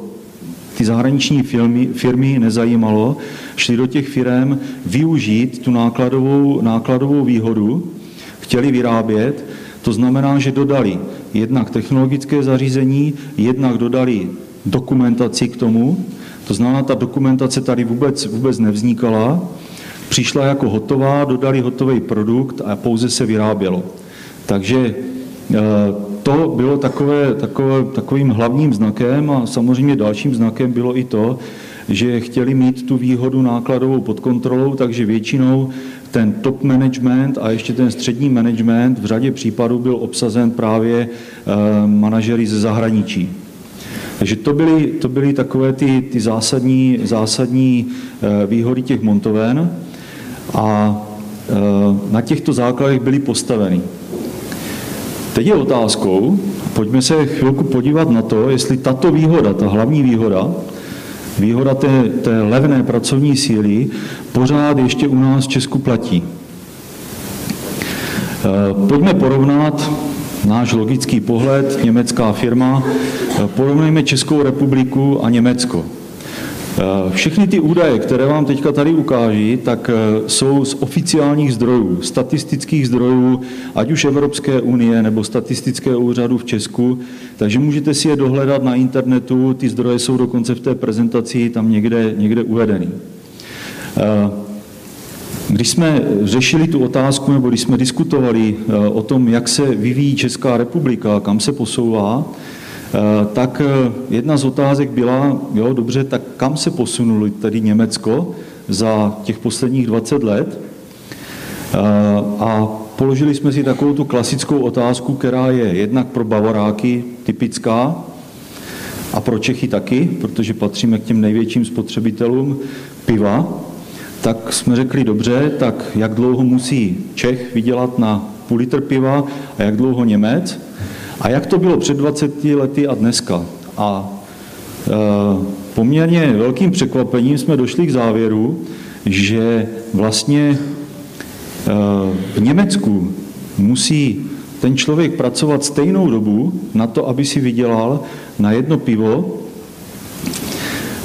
ty zahraniční firmy, firmy nezajímalo, šli do těch firm využít tu nákladovou, nákladovou výhodu, chtěli vyrábět, to znamená, že dodali jednak technologické zařízení, jednak dodali dokumentaci k tomu, to znamená, ta dokumentace tady vůbec, vůbec nevznikala, přišla jako hotová, dodali hotový produkt a pouze se vyrábělo. Takže eh, to bylo takové, takové, takovým hlavním znakem a samozřejmě dalším znakem bylo i to, že chtěli mít tu výhodu nákladovou pod kontrolou, takže většinou ten top management a ještě ten střední management v řadě případů byl obsazen právě eh, manažery ze zahraničí. Takže to byly, to byly takové ty, ty zásadní, zásadní eh, výhody těch montoven a eh, na těchto základech byly postaveny. Teď je otázkou, pojďme se chvilku podívat na to, jestli tato výhoda, ta hlavní výhoda, výhoda té, té levné pracovní síly pořád ještě u nás v Česku platí. Eh, pojďme porovnat náš logický pohled, německá firma, porovnejme Českou republiku a Německo. Všechny ty údaje, které vám teďka tady ukáží, tak jsou z oficiálních zdrojů, statistických zdrojů, ať už Evropské unie nebo statistického úřadu v Česku, takže můžete si je dohledat na internetu, ty zdroje jsou dokonce v té prezentaci tam někde, někde uvedeny. Když jsme řešili tu otázku, nebo když jsme diskutovali eh, o tom, jak se vyvíjí Česká republika, kam se posouvá, eh, tak eh, jedna z otázek byla, jo, dobře, tak kam se posunuli tedy Německo za těch posledních 20 let? A položili jsme si takovou tu klasickou otázku, která je jednak pro Bavoráky typická a pro Čechy taky, protože patříme k těm největším spotřebitelům piva tak jsme řekli dobře, tak jak dlouho musí Čech vydělat na půl litr piva a jak dlouho Němec a jak to bylo před 20 lety a dneska. A e, poměrně velkým překvapením jsme došli k závěru, že vlastně e, v Německu musí ten člověk pracovat stejnou dobu na to, aby si vydělal na jedno pivo,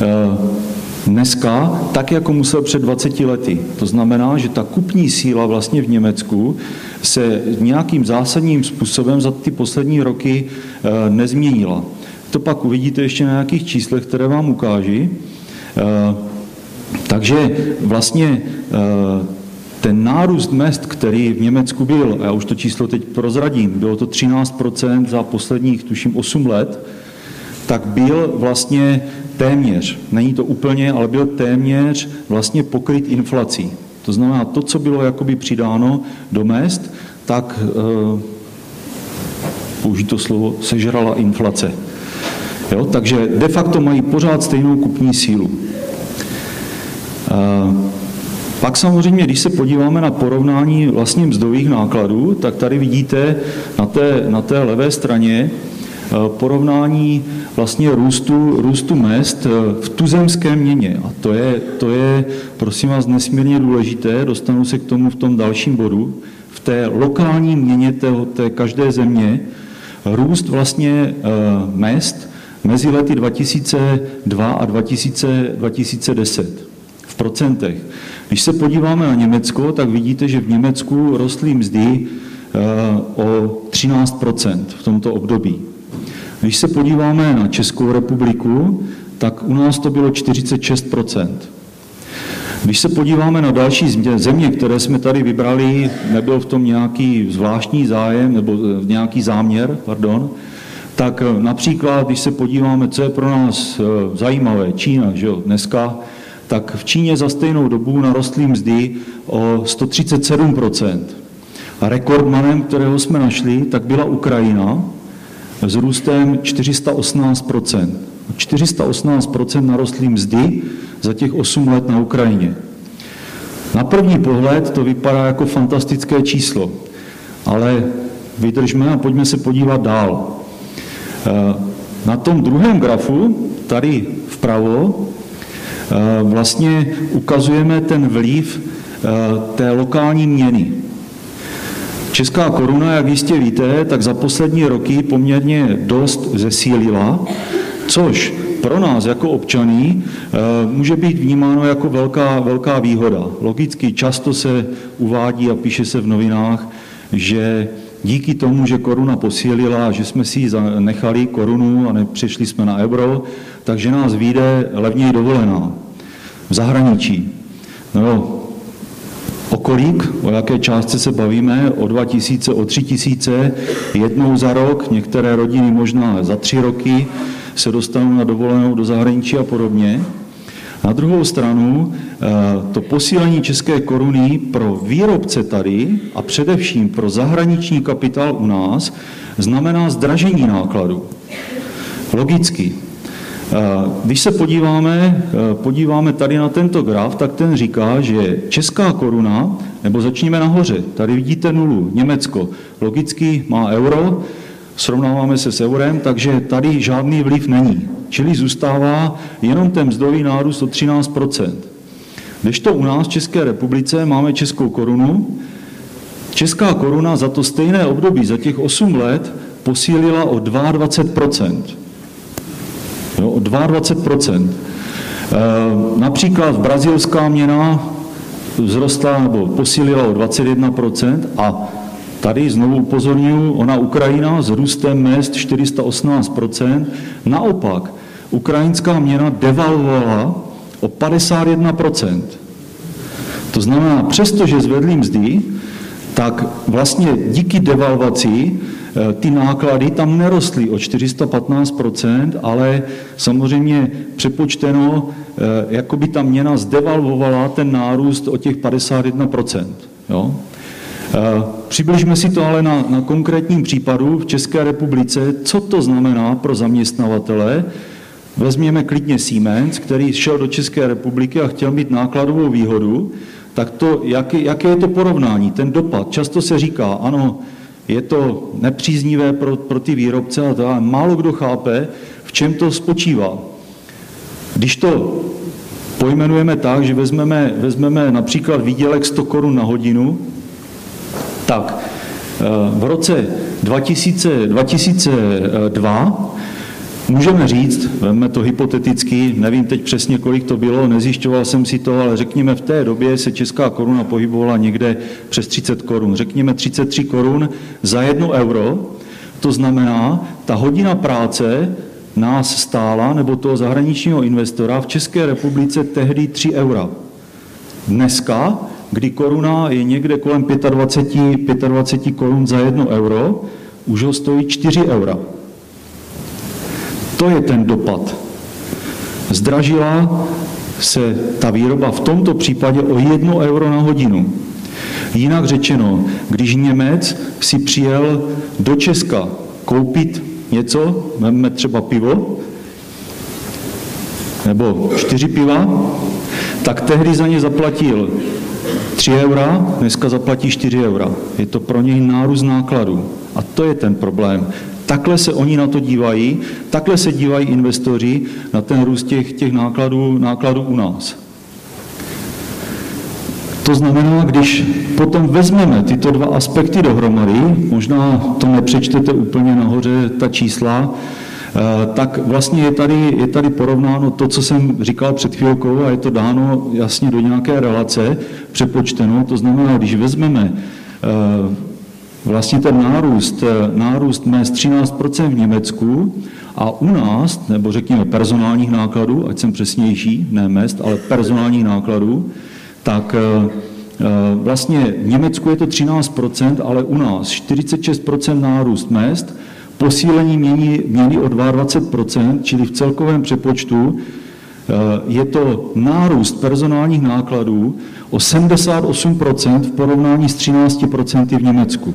e, dneska tak, jako musel před 20 lety. To znamená, že ta kupní síla vlastně v Německu se nějakým zásadním způsobem za ty poslední roky eh, nezměnila. To pak uvidíte ještě na nějakých číslech, které vám ukáží. Eh, takže vlastně eh, ten nárůst mest, který v Německu byl, a já už to číslo teď prozradím, bylo to 13% za posledních, tuším, 8 let, tak byl vlastně téměř, není to úplně, ale byl téměř vlastně pokryt inflací. To znamená, to, co bylo jakoby přidáno do mest, tak e, použít to slovo, sežrala inflace. Jo? Takže de facto mají pořád stejnou kupní sílu. E, pak samozřejmě, když se podíváme na porovnání vlastně mzdových nákladů, tak tady vidíte na té, na té levé straně Eh, porovnání vlastně růstu, růstu mest eh, v tuzemské měně. A to je, to je, prosím vás, nesmírně důležité, dostanu se k tomu v tom dalším bodu, v té lokální měně té, té každé země, růst vlastně eh, mest mezi lety 2002 a 2000, 2010 v procentech. Když se podíváme na Německo, tak vidíte, že v Německu rostly mzdy o 13% v tomto období. Když se podíváme na Českou republiku, tak u nás to bylo 46% když se podíváme na další země, které jsme tady vybrali, nebyl v tom nějaký zvláštní zájem nebo eh, nějaký záměr, pardon, tak eh, například, když se podíváme, co je pro nás eh, zajímavé, Čína, že jo, dneska, tak v Číně za stejnou dobu narostly mzdy o 137% A rekordmanem, kterého jsme našli, tak byla Ukrajina, s růstem 418% 418% narostly mzdy za těch 8 let na Ukrajině. Na první pohled to vypadá jako fantastické číslo, ale vydržme a pojďme se podívat dál. Eh, na tom druhém grafu, tady vpravo, eh, vlastně ukazujeme ten vliv eh, té lokální měny. Česká koruna, jak jistě víte, tak za poslední roky poměrně dost zesílila, což pro nás jako občany eh, může být vnímáno jako velká, velká výhoda. Logicky často se uvádí a píše se v novinách, že díky tomu, že koruna posílila, že jsme si nechali korunu a nepřešli jsme na euro, takže nás vyjde levněji dovolená v zahraničí. No, kolik, o jaké částce se bavíme? O 2 tisíce, o 3 tisíce, jednou za rok, některé rodiny možná za tři roky se dostanou na dovolenou do zahraničí a podobně. Na druhou stranu, eh, to posílení české koruny pro výrobce tady a především pro zahraniční kapitál u nás znamená zdražení nákladu. Logicky. Eh, když se podíváme, eh, podíváme tady na tento graf, tak ten říká, že česká koruna, nebo začněme nahoře, tady vidíte nulu, Německo, logicky má euro, srovnáváme se s eurem, takže tady žádný vliv není. Čili zůstává jenom ten mzdový nárůst o 13% Když to u nás v České republice máme českou korunu, Česká koruna za to stejné období, za těch 8 let, posílila o 22 jo, O 22 e, Například brazilská měna vzrostla nebo posílila o 21% a Tady znovu upozorňuji, ona Ukrajina s růstem mest 418% naopak ukrajinská měna devalvovala o 51% To znamená, přestože zvedli mzdy, tak vlastně díky devalvaci eh, ty náklady tam nerostly o 415% ale samozřejmě přepočteno, eh, jako by ta měna zdevalvovala ten nárůst o těch 51 jo? Eh, přibližme si to ale na, na konkrétním případu v České republice, co to znamená pro zaměstnavatele. Vezměme klidně Siemens, který šel do České republiky a chtěl mít nákladovou výhodu, tak to, jaké, jaké je to porovnání, ten dopad. Často se říká, ano, je to nepříznivé pro, pro ty výrobce a to, ale málo kdo chápe, v čem to spočívá. Když to pojmenujeme tak, že vezmeme, vezmeme například výdělek 100 korun na hodinu, tak eh, v roce 2000, 2002 můžeme říct, veme to hypoteticky, nevím teď přesně, kolik to bylo, nezjišťoval jsem si to, ale řekněme, v té době se česká koruna pohybovala někde přes 30 korun. Řekněme 33 korun za jedno euro, to znamená, ta hodina práce nás stála, nebo toho zahraničního investora v České republice tehdy 3 eura. Dneska kdy koruna je někde kolem 25, 25 korun za jedno euro, už ho stojí 4 eura. To je ten dopad. Zdražila se ta výroba v tomto případě o 1 euro na hodinu. Jinak řečeno, když Němec si přijel do Česka koupit něco, máme třeba pivo, nebo čtyři piva, tak tehdy za ně zaplatil 3 eura, dneska zaplatí 4 eura. Je to pro něj nárůst nákladů. A to je ten problém. Takhle se oni na to dívají, takhle se dívají investoři na ten růst těch, těch nákladů, nákladů u nás. To znamená, když potom vezmeme tyto dva aspekty dohromady, možná to nepřečtete úplně nahoře, ta čísla, Eh, tak vlastně je tady, je tady porovnáno to, co jsem říkal před chvílkou a je to dáno jasně do nějaké relace, přepočteno. To znamená, když vezmeme eh, vlastně ten nárůst, eh, nárůst mest 13% v Německu a u nás, nebo řekněme personálních nákladů, ať jsem přesnější, ne mest, ale personálních nákladů, tak vlastně v Německu je to 13%, ale u nás 46% nárůst mest posílení mění, mění o 22%, čili v celkovém přepočtu eh, je to nárůst personálních nákladů o 78% v porovnání s 13% v Německu.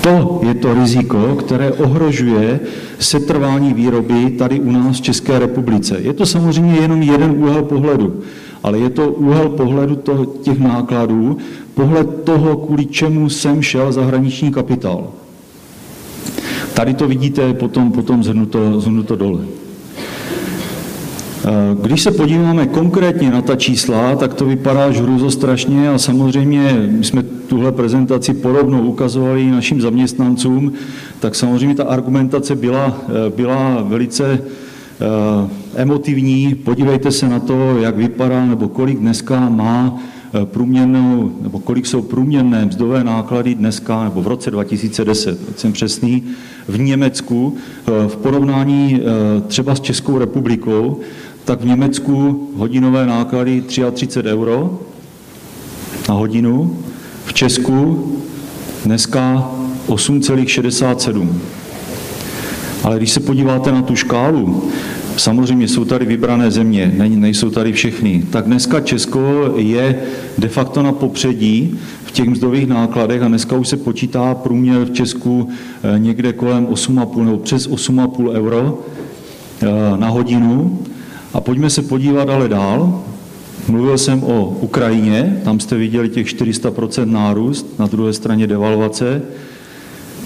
To je to riziko, které ohrožuje setrvání výroby tady u nás v České republice. Je to samozřejmě jenom jeden úhel pohledu, ale je to úhel pohledu toho, těch nákladů, pohled toho, kvůli čemu sem šel zahraniční kapitál. Tady to vidíte potom, potom zhrnuto, zhrnuto dole. Když se podíváme konkrétně na ta čísla, tak to vypadá až strašně a samozřejmě my jsme tuhle prezentaci podobnou ukazovali našim zaměstnancům, tak samozřejmě ta argumentace byla, byla velice eh, emotivní. Podívejte se na to, jak vypadá nebo kolik dneska má Eh, průměrnou, nebo kolik jsou průměrné mzdové náklady dneska, nebo v roce 2010, ať jsem přesný, v Německu eh, v porovnání eh, třeba s Českou republikou, tak v Německu hodinové náklady 33 euro na hodinu, v Česku dneska 8,67. Ale když se podíváte na tu škálu, Samozřejmě jsou tady vybrané země, nejsou tady všechny. Tak dneska Česko je de facto na popředí v těch mzdových nákladech a dneska už se počítá průměr v Česku eh, někde kolem 8,5 nebo přes 8,5 euro eh, na hodinu. A pojďme se podívat ale dál. Mluvil jsem o Ukrajině, tam jste viděli těch 400% nárůst, na druhé straně devalvace.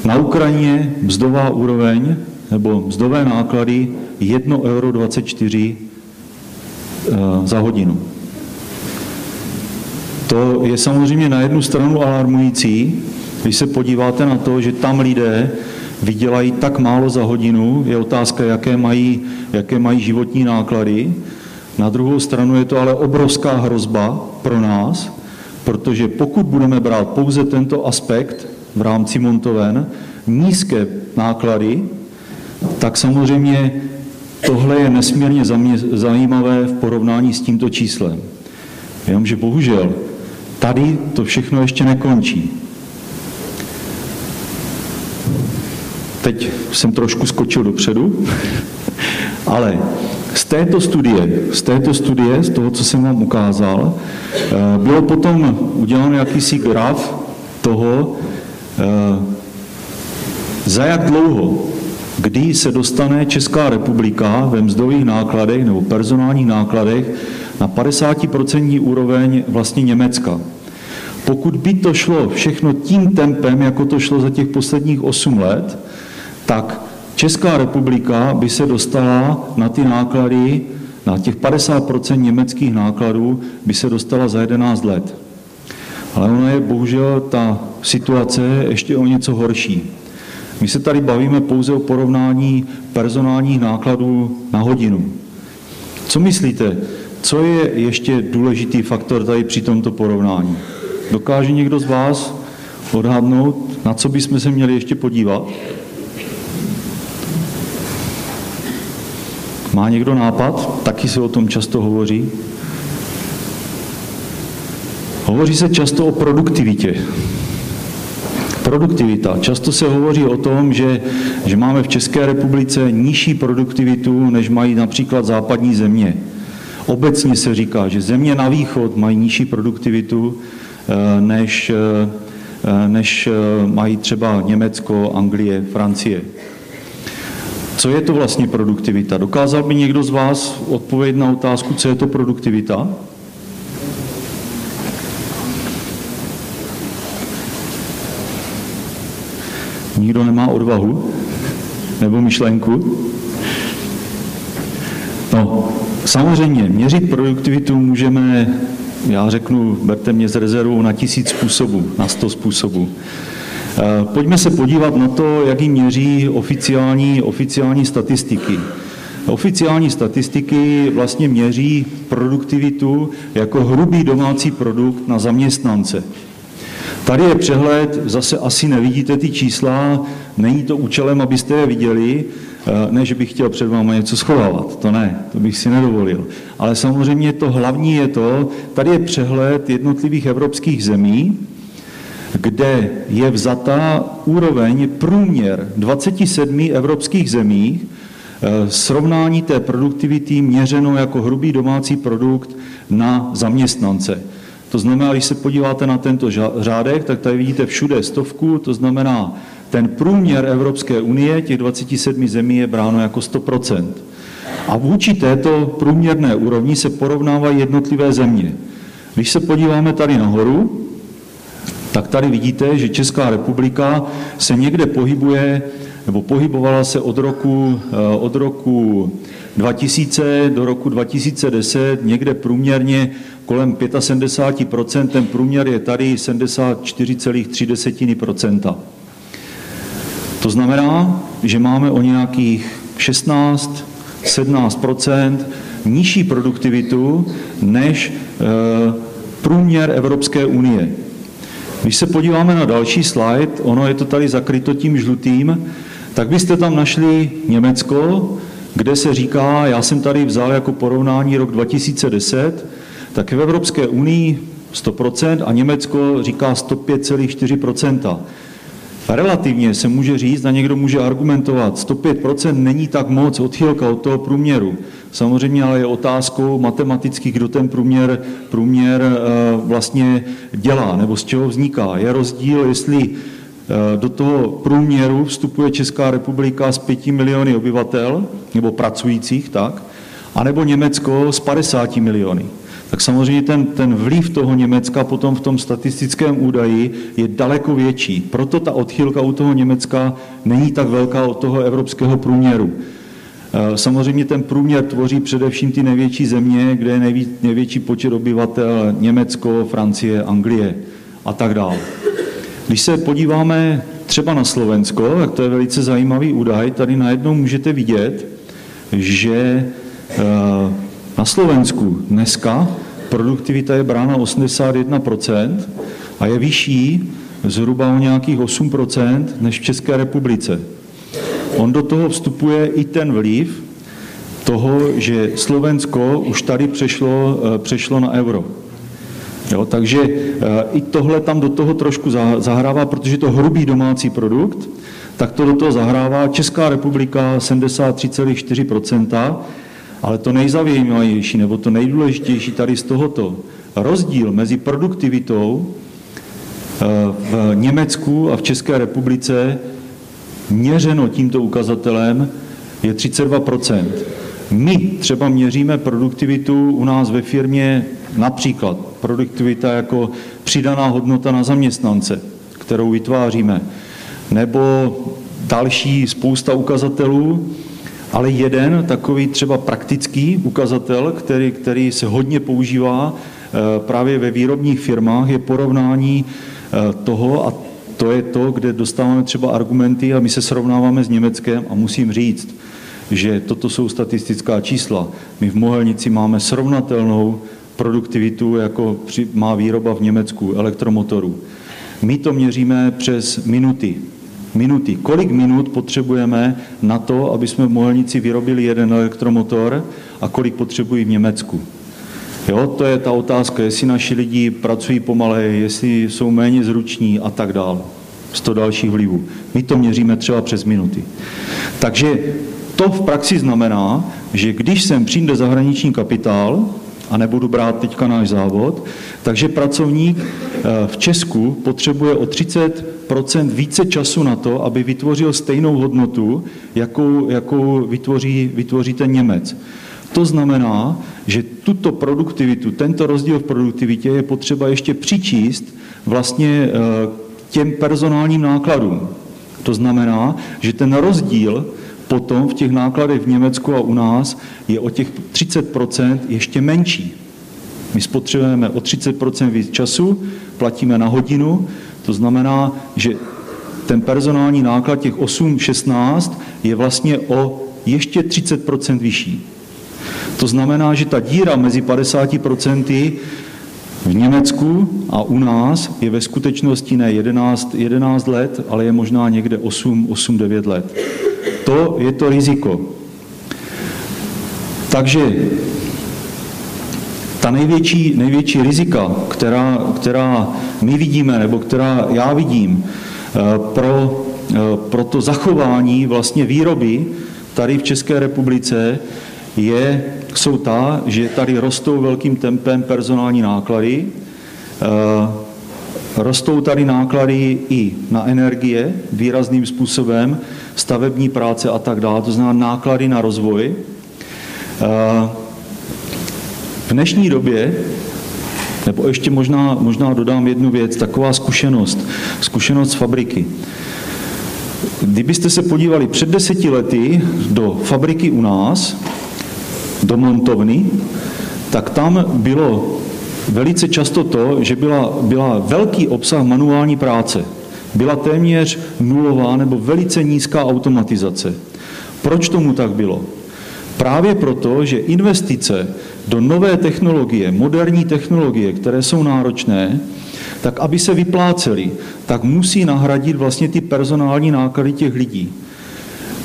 Na Ukrajině mzdová úroveň nebo mzdové náklady 1,24 euro eh, za hodinu. To je samozřejmě na jednu stranu alarmující, když se podíváte na to, že tam lidé vydělají tak málo za hodinu, je otázka, jaké mají, jaké mají životní náklady. Na druhou stranu je to ale obrovská hrozba pro nás, protože pokud budeme brát pouze tento aspekt v rámci montoven, nízké náklady, tak samozřejmě tohle je nesmírně zajímavé v porovnání s tímto číslem. Jenomže bohužel tady to všechno ještě nekončí. Teď jsem trošku skočil dopředu, ale z této studie, z této studie, z toho, co jsem vám ukázal, eh, bylo potom uděláno jakýsi graf toho, eh, za jak dlouho, kdy se dostane Česká republika ve mzdových nákladech nebo personálních nákladech na 50% úroveň vlastně Německa. Pokud by to šlo všechno tím tempem, jako to šlo za těch posledních 8 let, tak Česká republika by se dostala na ty náklady, na těch 50% německých nákladů by se dostala za 11 let. Ale ona je bohužel ta situace ještě o něco horší. My se tady bavíme pouze o porovnání personálních nákladů na hodinu. Co myslíte, co je ještě důležitý faktor tady při tomto porovnání? Dokáže někdo z vás odhadnout, na co bychom se měli ještě podívat? Má někdo nápad? Taky se o tom často hovoří. Hovoří se často o produktivitě. Produktivita. Často se hovoří o tom, že, že máme v České republice nižší produktivitu, než mají například západní země. Obecně se říká, že země na východ mají nižší produktivitu, eh, než, eh, než eh, mají třeba Německo, Anglie, Francie. Co je to vlastně produktivita? Dokázal by někdo z vás odpovědět na otázku, co je to produktivita? Nikdo nemá odvahu? Nebo myšlenku? No, samozřejmě, měřit produktivitu můžeme, já řeknu, berte mě z rezervou na tisíc způsobů, na sto způsobů. Eh, pojďme se podívat na to, jak ji měří oficiální, oficiální statistiky. Oficiální statistiky vlastně měří produktivitu jako hrubý domácí produkt na zaměstnance. Tady je přehled, zase asi nevidíte ty čísla, není to účelem, abyste je viděli, eh, ne, že bych chtěl před vámi něco schovávat, to ne, to bych si nedovolil. Ale samozřejmě to hlavní je to, tady je přehled jednotlivých evropských zemí, kde je vzata úroveň průměr 27 evropských zemí, eh, srovnání té produktivity měřeno jako hrubý domácí produkt na zaměstnance. To znamená, když se podíváte na tento řádek, tak tady vidíte všude stovku, to znamená, ten průměr Evropské unie, těch 27 zemí, je bráno jako 100%. A vůči této průměrné úrovni se porovnávají jednotlivé země. Když se podíváme tady nahoru, tak tady vidíte, že Česká republika se někde pohybuje, nebo pohybovala se od roku, eh, od roku 2000 do roku 2010 někde průměrně kolem 75%, ten průměr je tady 74,3%. To znamená, že máme o nějakých 16, 17% nižší produktivitu než eh, průměr Evropské unie. Když se podíváme na další slide, ono je to tady zakryto tím žlutým, tak byste tam našli Německo, kde se říká, já jsem tady vzal jako porovnání rok 2010, tak v Evropské unii 100% a Německo říká 105,4%. Relativně se může říct, a někdo může argumentovat, 105% není tak moc odchylka od toho průměru. Samozřejmě ale je otázkou matematicky, kdo ten průměr, průměr eh, vlastně dělá, nebo z čeho vzniká. Je rozdíl, jestli eh, do toho průměru vstupuje Česká republika s 5 miliony obyvatel, nebo pracujících, tak, anebo Německo s 50 miliony tak samozřejmě ten, ten vliv toho Německa potom v tom statistickém údaji je daleko větší. Proto ta odchylka u toho Německa není tak velká od toho evropského průměru. Samozřejmě ten průměr tvoří především ty největší země, kde je největší počet obyvatel Německo, Francie, Anglie a tak dále. Když se podíváme třeba na Slovensko, tak to je velice zajímavý údaj, tady najednou můžete vidět, že na Slovensku dneska produktivita je brána 81% a je vyšší zhruba o nějakých 8% než v České republice. On do toho vstupuje i ten vliv toho, že Slovensko už tady přešlo, eh, přešlo na euro. Jo, takže eh, i tohle tam do toho trošku zahrává, protože to hrubý domácí produkt, tak to do toho zahrává Česká republika 73,4%, ale to nejzavějímavější nebo to nejdůležitější tady z tohoto rozdíl mezi produktivitou eh, v Německu a v České republice měřeno tímto ukazatelem je 32% My třeba měříme produktivitu u nás ve firmě například produktivita jako přidaná hodnota na zaměstnance, kterou vytváříme, nebo další spousta ukazatelů, ale jeden takový třeba praktický ukazatel, který, který se hodně používá eh, právě ve výrobních firmách, je porovnání eh, toho, a to je to, kde dostáváme třeba argumenty a my se srovnáváme s Německem a musím říct, že toto jsou statistická čísla. My v Mohelnici máme srovnatelnou produktivitu, jako má výroba v Německu elektromotorů. My to měříme přes minuty. Minuty. Kolik minut potřebujeme na to, aby jsme v Mohelnici vyrobili jeden elektromotor a kolik potřebují v Německu? Jo, to je ta otázka, jestli naši lidi pracují pomaleji, jestli jsou méně zruční a tak dále. Sto dalších vlivů. My to měříme třeba přes minuty. Takže to v praxi znamená, že když sem přijde zahraniční kapitál, a nebudu brát teďka náš závod, takže pracovník eh, v Česku potřebuje o 30% více času na to, aby vytvořil stejnou hodnotu, jakou, jakou vytvoří, vytvoří ten Němec. To znamená, že tuto produktivitu, tento rozdíl v produktivitě je potřeba ještě přičíst vlastně eh, těm personálním nákladům. To znamená, že ten rozdíl potom v těch nákladech v Německu a u nás je o těch 30% ještě menší. My spotřebujeme o 30% víc času, platíme na hodinu, to znamená, že ten personální náklad těch 8-16 je vlastně o ještě 30% vyšší. To znamená, že ta díra mezi 50% v Německu a u nás je ve skutečnosti ne 11, 11 let, ale je možná někde 8, 8, 9 let. To je to riziko. Takže ta největší, největší rizika, která, která my vidíme, nebo která já vidím eh, pro, eh, pro to zachování vlastně výroby tady v České republice, je, jsou ta, že tady rostou velkým tempem personální náklady, eh, Rostou tady náklady i na energie výrazným způsobem, stavební práce a tak dále, to znamená náklady na rozvoj. V dnešní době, nebo ještě možná, možná dodám jednu věc, taková zkušenost, zkušenost z fabriky. Kdybyste se podívali před deseti lety do fabriky u nás, do montovny, tak tam bylo velice často to, že byla, byla velký obsah manuální práce. Byla téměř nulová nebo velice nízká automatizace. Proč tomu tak bylo? Právě proto, že investice do nové technologie, moderní technologie, které jsou náročné, tak aby se vyplácely, tak musí nahradit vlastně ty personální náklady těch lidí.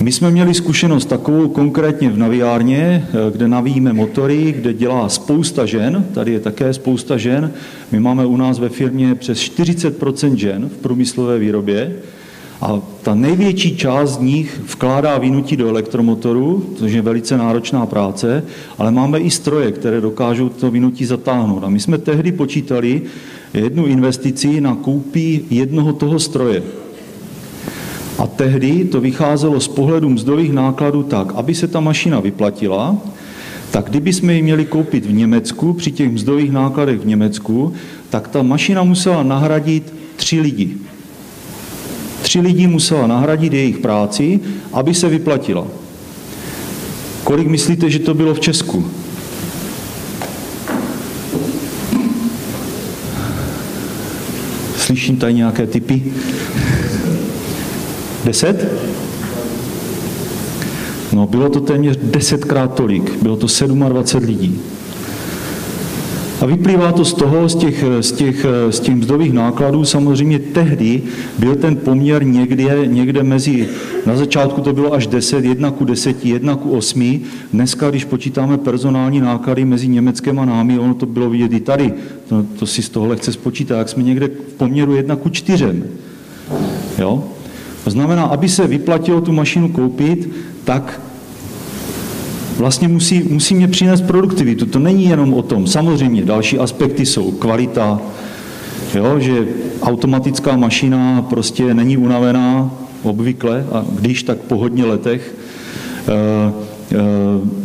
My jsme měli zkušenost takovou konkrétně v naviárně, eh, kde navíjíme motory, kde dělá spousta žen, tady je také spousta žen. My máme u nás ve firmě přes 40% žen v průmyslové výrobě a ta největší část z nich vkládá vynutí do elektromotoru, což je velice náročná práce, ale máme i stroje, které dokážou to vynutí zatáhnout. A my jsme tehdy počítali jednu investici na koupí jednoho toho stroje. Tehdy to vycházelo z pohledu mzdových nákladů tak, aby se ta mašina vyplatila, tak kdyby jsme ji měli koupit v Německu, při těch mzdových nákladech v Německu, tak ta mašina musela nahradit tři lidi. Tři lidi musela nahradit jejich práci, aby se vyplatila. Kolik myslíte, že to bylo v Česku? Slyším tady nějaké typy. Deset? No, bylo to téměř desetkrát tolik. Bylo to 27 lidí. A vyplývá to z toho, z těch, z těch, z těch mzdových nákladů, samozřejmě tehdy byl ten poměr někde, někde mezi, na začátku to bylo až 10, 1 ku 10, 1 ku 8. Dneska, když počítáme personální náklady mezi Německem a námi, ono to bylo vidět i tady, to, to si z toho lehce spočítá, jak jsme někde v poměru 1 ku 4. Jo? To znamená, aby se vyplatilo tu mašinu koupit, tak vlastně musí, musí mě přinést produktivitu. To není jenom o tom. Samozřejmě další aspekty jsou kvalita, jo, že automatická mašina prostě není unavená obvykle, a když tak po hodně letech, e, e,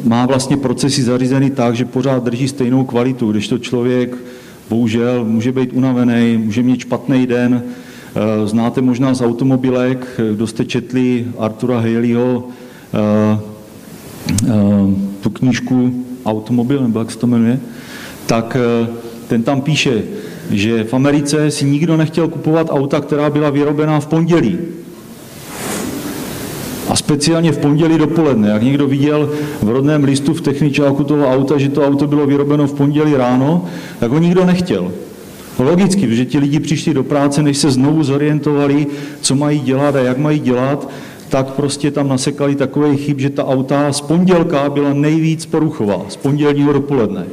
má vlastně procesy zařízeny tak, že pořád drží stejnou kvalitu, když to člověk bohužel může být unavený, může mít špatný den. E, znáte možná z automobilek, kdo jste četli Artura Haleyho Eh, tu knížku Automobil, nebo jak se to jmenuje, tak eh, ten tam píše, že v Americe si nikdo nechtěl kupovat auta, která byla vyrobená v pondělí. A speciálně v pondělí dopoledne. Jak někdo viděl v rodném listu v techničáku toho auta, že to auto bylo vyrobeno v pondělí ráno, tak ho nikdo nechtěl. Logicky, protože ti lidi přišli do práce, než se znovu zorientovali, co mají dělat a jak mají dělat, tak prostě tam nasekali takové chyb, že ta auta z pondělka byla nejvíc poruchová, z pondělního dopoledne.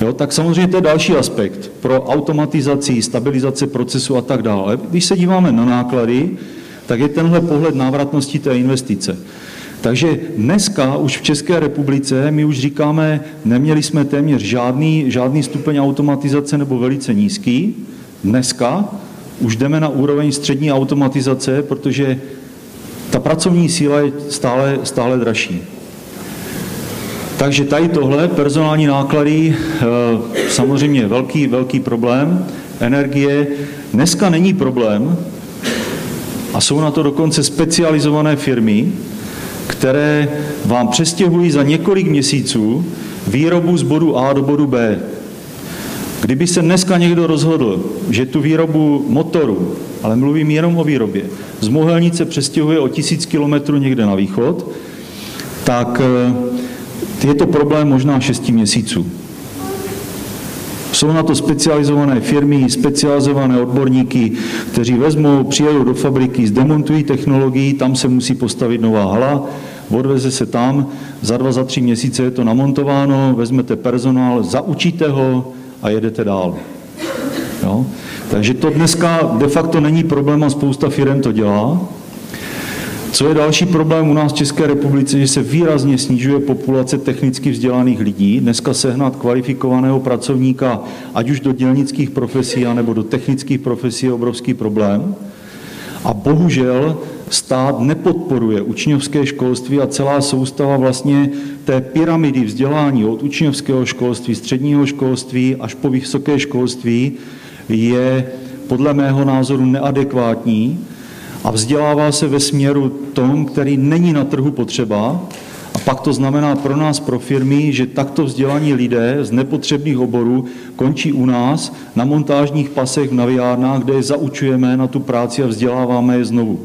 Jo, tak samozřejmě to je další aspekt pro automatizaci, stabilizace procesu a tak dále. Když se díváme na náklady, tak je tenhle pohled návratnosti té investice. Takže dneska už v České republice my už říkáme, neměli jsme téměř žádný, žádný stupeň automatizace nebo velice nízký. Dneska už jdeme na úroveň střední automatizace, protože ta pracovní síla je stále, stále dražší. Takže tady tohle, personální náklady, eh, samozřejmě velký, velký problém. Energie dneska není problém a jsou na to dokonce specializované firmy, které vám přestěhují za několik měsíců výrobu z bodu A do bodu B. Kdyby se dneska někdo rozhodl, že tu výrobu motoru, ale mluvím jenom o výrobě, z Mohelnice přestěhuje o tisíc kilometrů někde na východ, tak eh, je to problém možná 6 měsíců. Jsou na to specializované firmy, specializované odborníky, kteří vezmou, přijedou do fabriky, zdemontují technologii, tam se musí postavit nová hala, odveze se tam, za dva, za tři měsíce je to namontováno, vezmete personál, zaučíte ho a jedete dál. Jo? Takže to dneska de facto není problém a spousta firm to dělá. Co je další problém u nás v České republice, že se výrazně snižuje populace technicky vzdělaných lidí. Dneska sehnat kvalifikovaného pracovníka, ať už do dělnických profesí, nebo do technických profesí, je obrovský problém. A bohužel stát nepodporuje učňovské školství a celá soustava vlastně té pyramidy vzdělání od učňovského školství, středního školství až po vysoké školství je podle mého názoru neadekvátní a vzdělává se ve směru tom, který není na trhu potřeba. A pak to znamená pro nás, pro firmy, že takto vzdělaní lidé z nepotřebných oborů končí u nás na montážních pasech v naviárnách, kde je zaučujeme na tu práci a vzděláváme je znovu.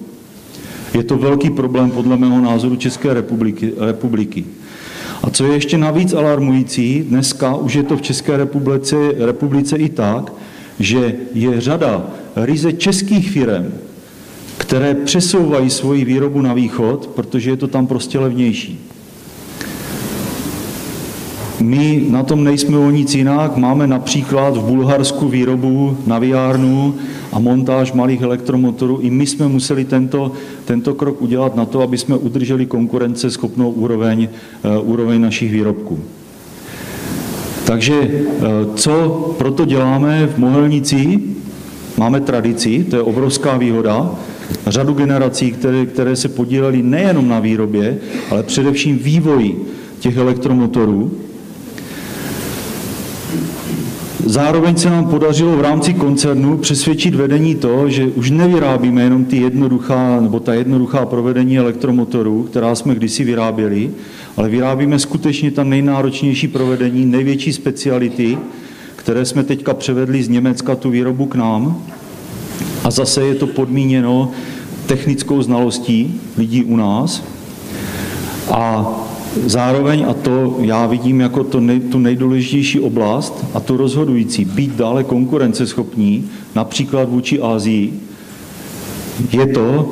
Je to velký problém podle mého názoru České republiky. republiky. A co je ještě navíc alarmující, dneska už je to v České republice, republice i tak, že je řada ryze českých firm, které přesouvají svoji výrobu na východ, protože je to tam prostě levnější. My na tom nejsme o nic jinak. Máme například v Bulharsku výrobu naviárnu a montáž malých elektromotorů. I my jsme museli tento, tento krok udělat na to, aby jsme udrželi konkurenceschopnou úroveň, uh, úroveň našich výrobků. Takže eh, co proto děláme v Mohelnici? Máme tradici, to je obrovská výhoda, řadu generací, které, které se podílely nejenom na výrobě, ale především vývoji těch elektromotorů. Zároveň se nám podařilo v rámci koncernu přesvědčit vedení to, že už nevyrábíme jenom ty jednoduchá, nebo ta jednoduchá provedení elektromotorů, která jsme kdysi vyráběli, ale vyrábíme skutečně ta nejnáročnější provedení, největší speciality, které jsme teďka převedli z Německa tu výrobu k nám. A zase je to podmíněno technickou znalostí lidí u nás. A zároveň, a to já vidím jako to nej, tu nejdůležitější oblast a tu rozhodující, být dále konkurenceschopní, například vůči Ázii, je to,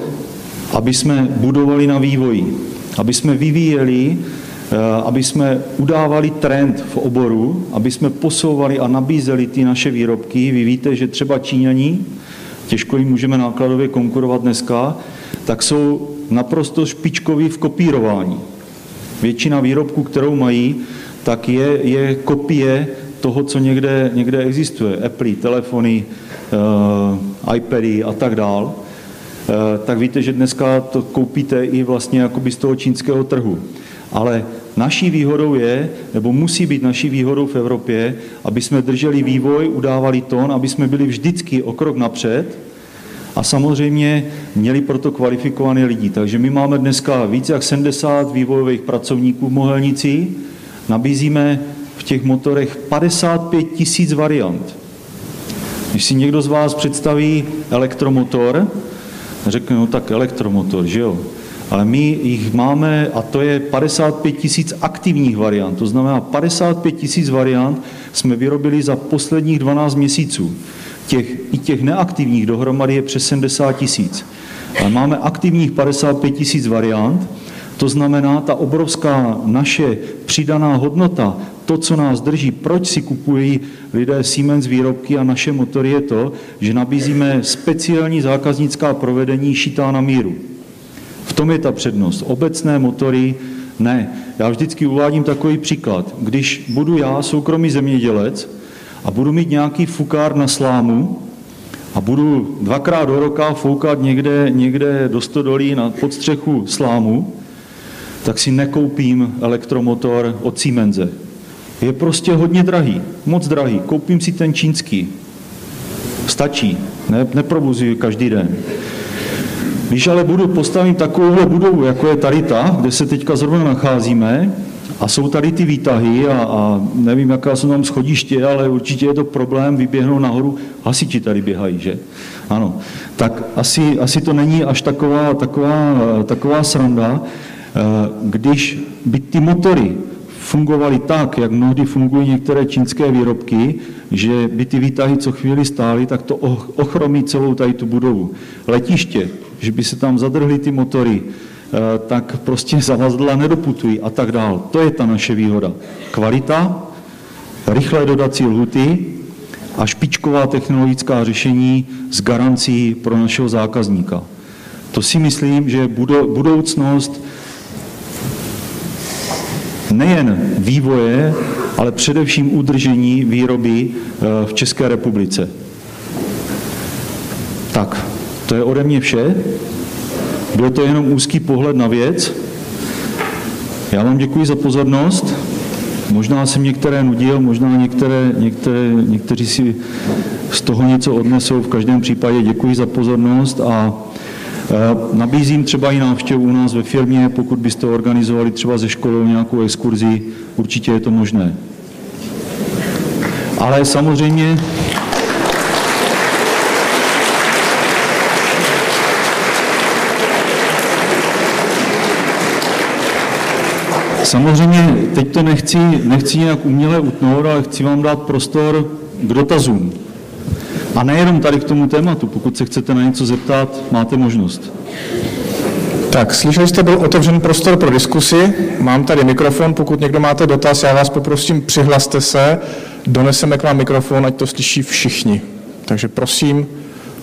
aby jsme budovali na vývoji, aby jsme vyvíjeli, eh, aby jsme udávali trend v oboru, aby jsme posouvali a nabízeli ty naše výrobky. Vy víte, že třeba Číňaní, těžko jim můžeme nákladově konkurovat dneska, tak jsou naprosto špičkoví v kopírování. Většina výrobků, kterou mají, tak je, je kopie toho, co někde, někde existuje. Apple, telefony, uh, iPady a tak dál. Uh, tak víte, že dneska to koupíte i vlastně jakoby z toho čínského trhu. Ale naší výhodou je, nebo musí být naší výhodou v Evropě, aby jsme drželi vývoj, udávali tón, aby jsme byli vždycky o krok napřed a samozřejmě měli proto kvalifikované lidi. Takže my máme dneska více jak 70 vývojových pracovníků v Mohelnici, nabízíme v těch motorech 55 tisíc variant. Když si někdo z vás představí elektromotor, řekne, no tak elektromotor, že jo? Ale my jich máme, a to je 55 tisíc aktivních variant, to znamená 55 tisíc variant jsme vyrobili za posledních 12 měsíců těch, i těch neaktivních dohromady je přes 70 tisíc. Ale máme aktivních 55 tisíc variant, to znamená, ta obrovská naše přidaná hodnota, to, co nás drží, proč si kupují lidé Siemens výrobky a naše motory, je to, že nabízíme speciální zákaznická provedení šitá na míru. V tom je ta přednost. Obecné motory ne. Já vždycky uvádím takový příklad. Když budu já soukromý zemědělec, a budu mít nějaký fukár na slámu a budu dvakrát do roka foukat někde, někde do stodolí na podstřechu slámu, tak si nekoupím elektromotor od Siemense. Je prostě hodně drahý, moc drahý. Koupím si ten čínský. Stačí, ne, neprobuzuji každý den. Když ale budu postavit takovou budovu, jako je tady ta, kde se teďka zrovna nacházíme, a jsou tady ty výtahy a, a nevím, jaká jsou tam schodiště, ale určitě je to problém vyběhnout nahoru. Hasiči tady běhají, že? Ano. Tak asi, asi to není až taková, taková, taková sranda, eh, když by ty motory fungovaly tak, jak mnohdy fungují některé čínské výrobky, že by ty výtahy co chvíli stály, tak to ochromí celou tady tu budovu. Letiště, že by se tam zadrhly ty motory, Eh, tak prostě zavazadla nedoputují a tak dál. To je ta naše výhoda. Kvalita, rychlé dodací lhuty a špičková technologická řešení s garancí pro našeho zákazníka. To si myslím, že budoucnost nejen vývoje, ale především udržení výroby eh, v České republice. Tak, to je ode mě vše. Byl to jenom úzký pohled na věc. Já vám děkuji za pozornost. Možná jsem některé nudil, možná některé, některé, někteří si z toho něco odnesou. V každém případě děkuji za pozornost a e, Nabízím třeba i návštěvu u nás ve firmě, pokud byste organizovali třeba ze školou nějakou exkurzi, určitě je to možné. Ale samozřejmě Samozřejmě teď to nechci, nechci nějak uměle utnout, ale chci vám dát prostor k dotazům. A nejenom tady k tomu tématu, pokud se chcete na něco zeptat, máte možnost. Tak, slyšeli jste, byl otevřen prostor pro diskusi. Mám tady mikrofon, pokud někdo máte dotaz, já vás poprosím, přihlaste se, doneseme k vám mikrofon, ať to slyší všichni. Takže prosím,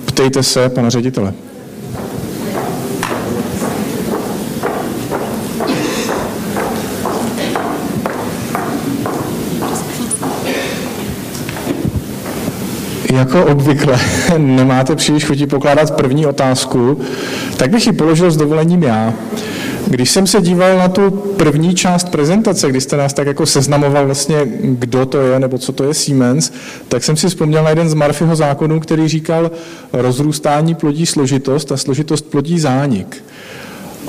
ptejte se pana ředitele. Jako obvykle nemáte příliš chutí pokládat první otázku, tak bych ji položil s dovolením já. Když jsem se díval na tu první část prezentace, kdy jste nás tak jako seznamoval vlastně, kdo to je nebo co to je Siemens, tak jsem si vzpomněl na jeden z Murphyho zákonů, který říkal, rozrůstání plodí složitost a složitost plodí zánik.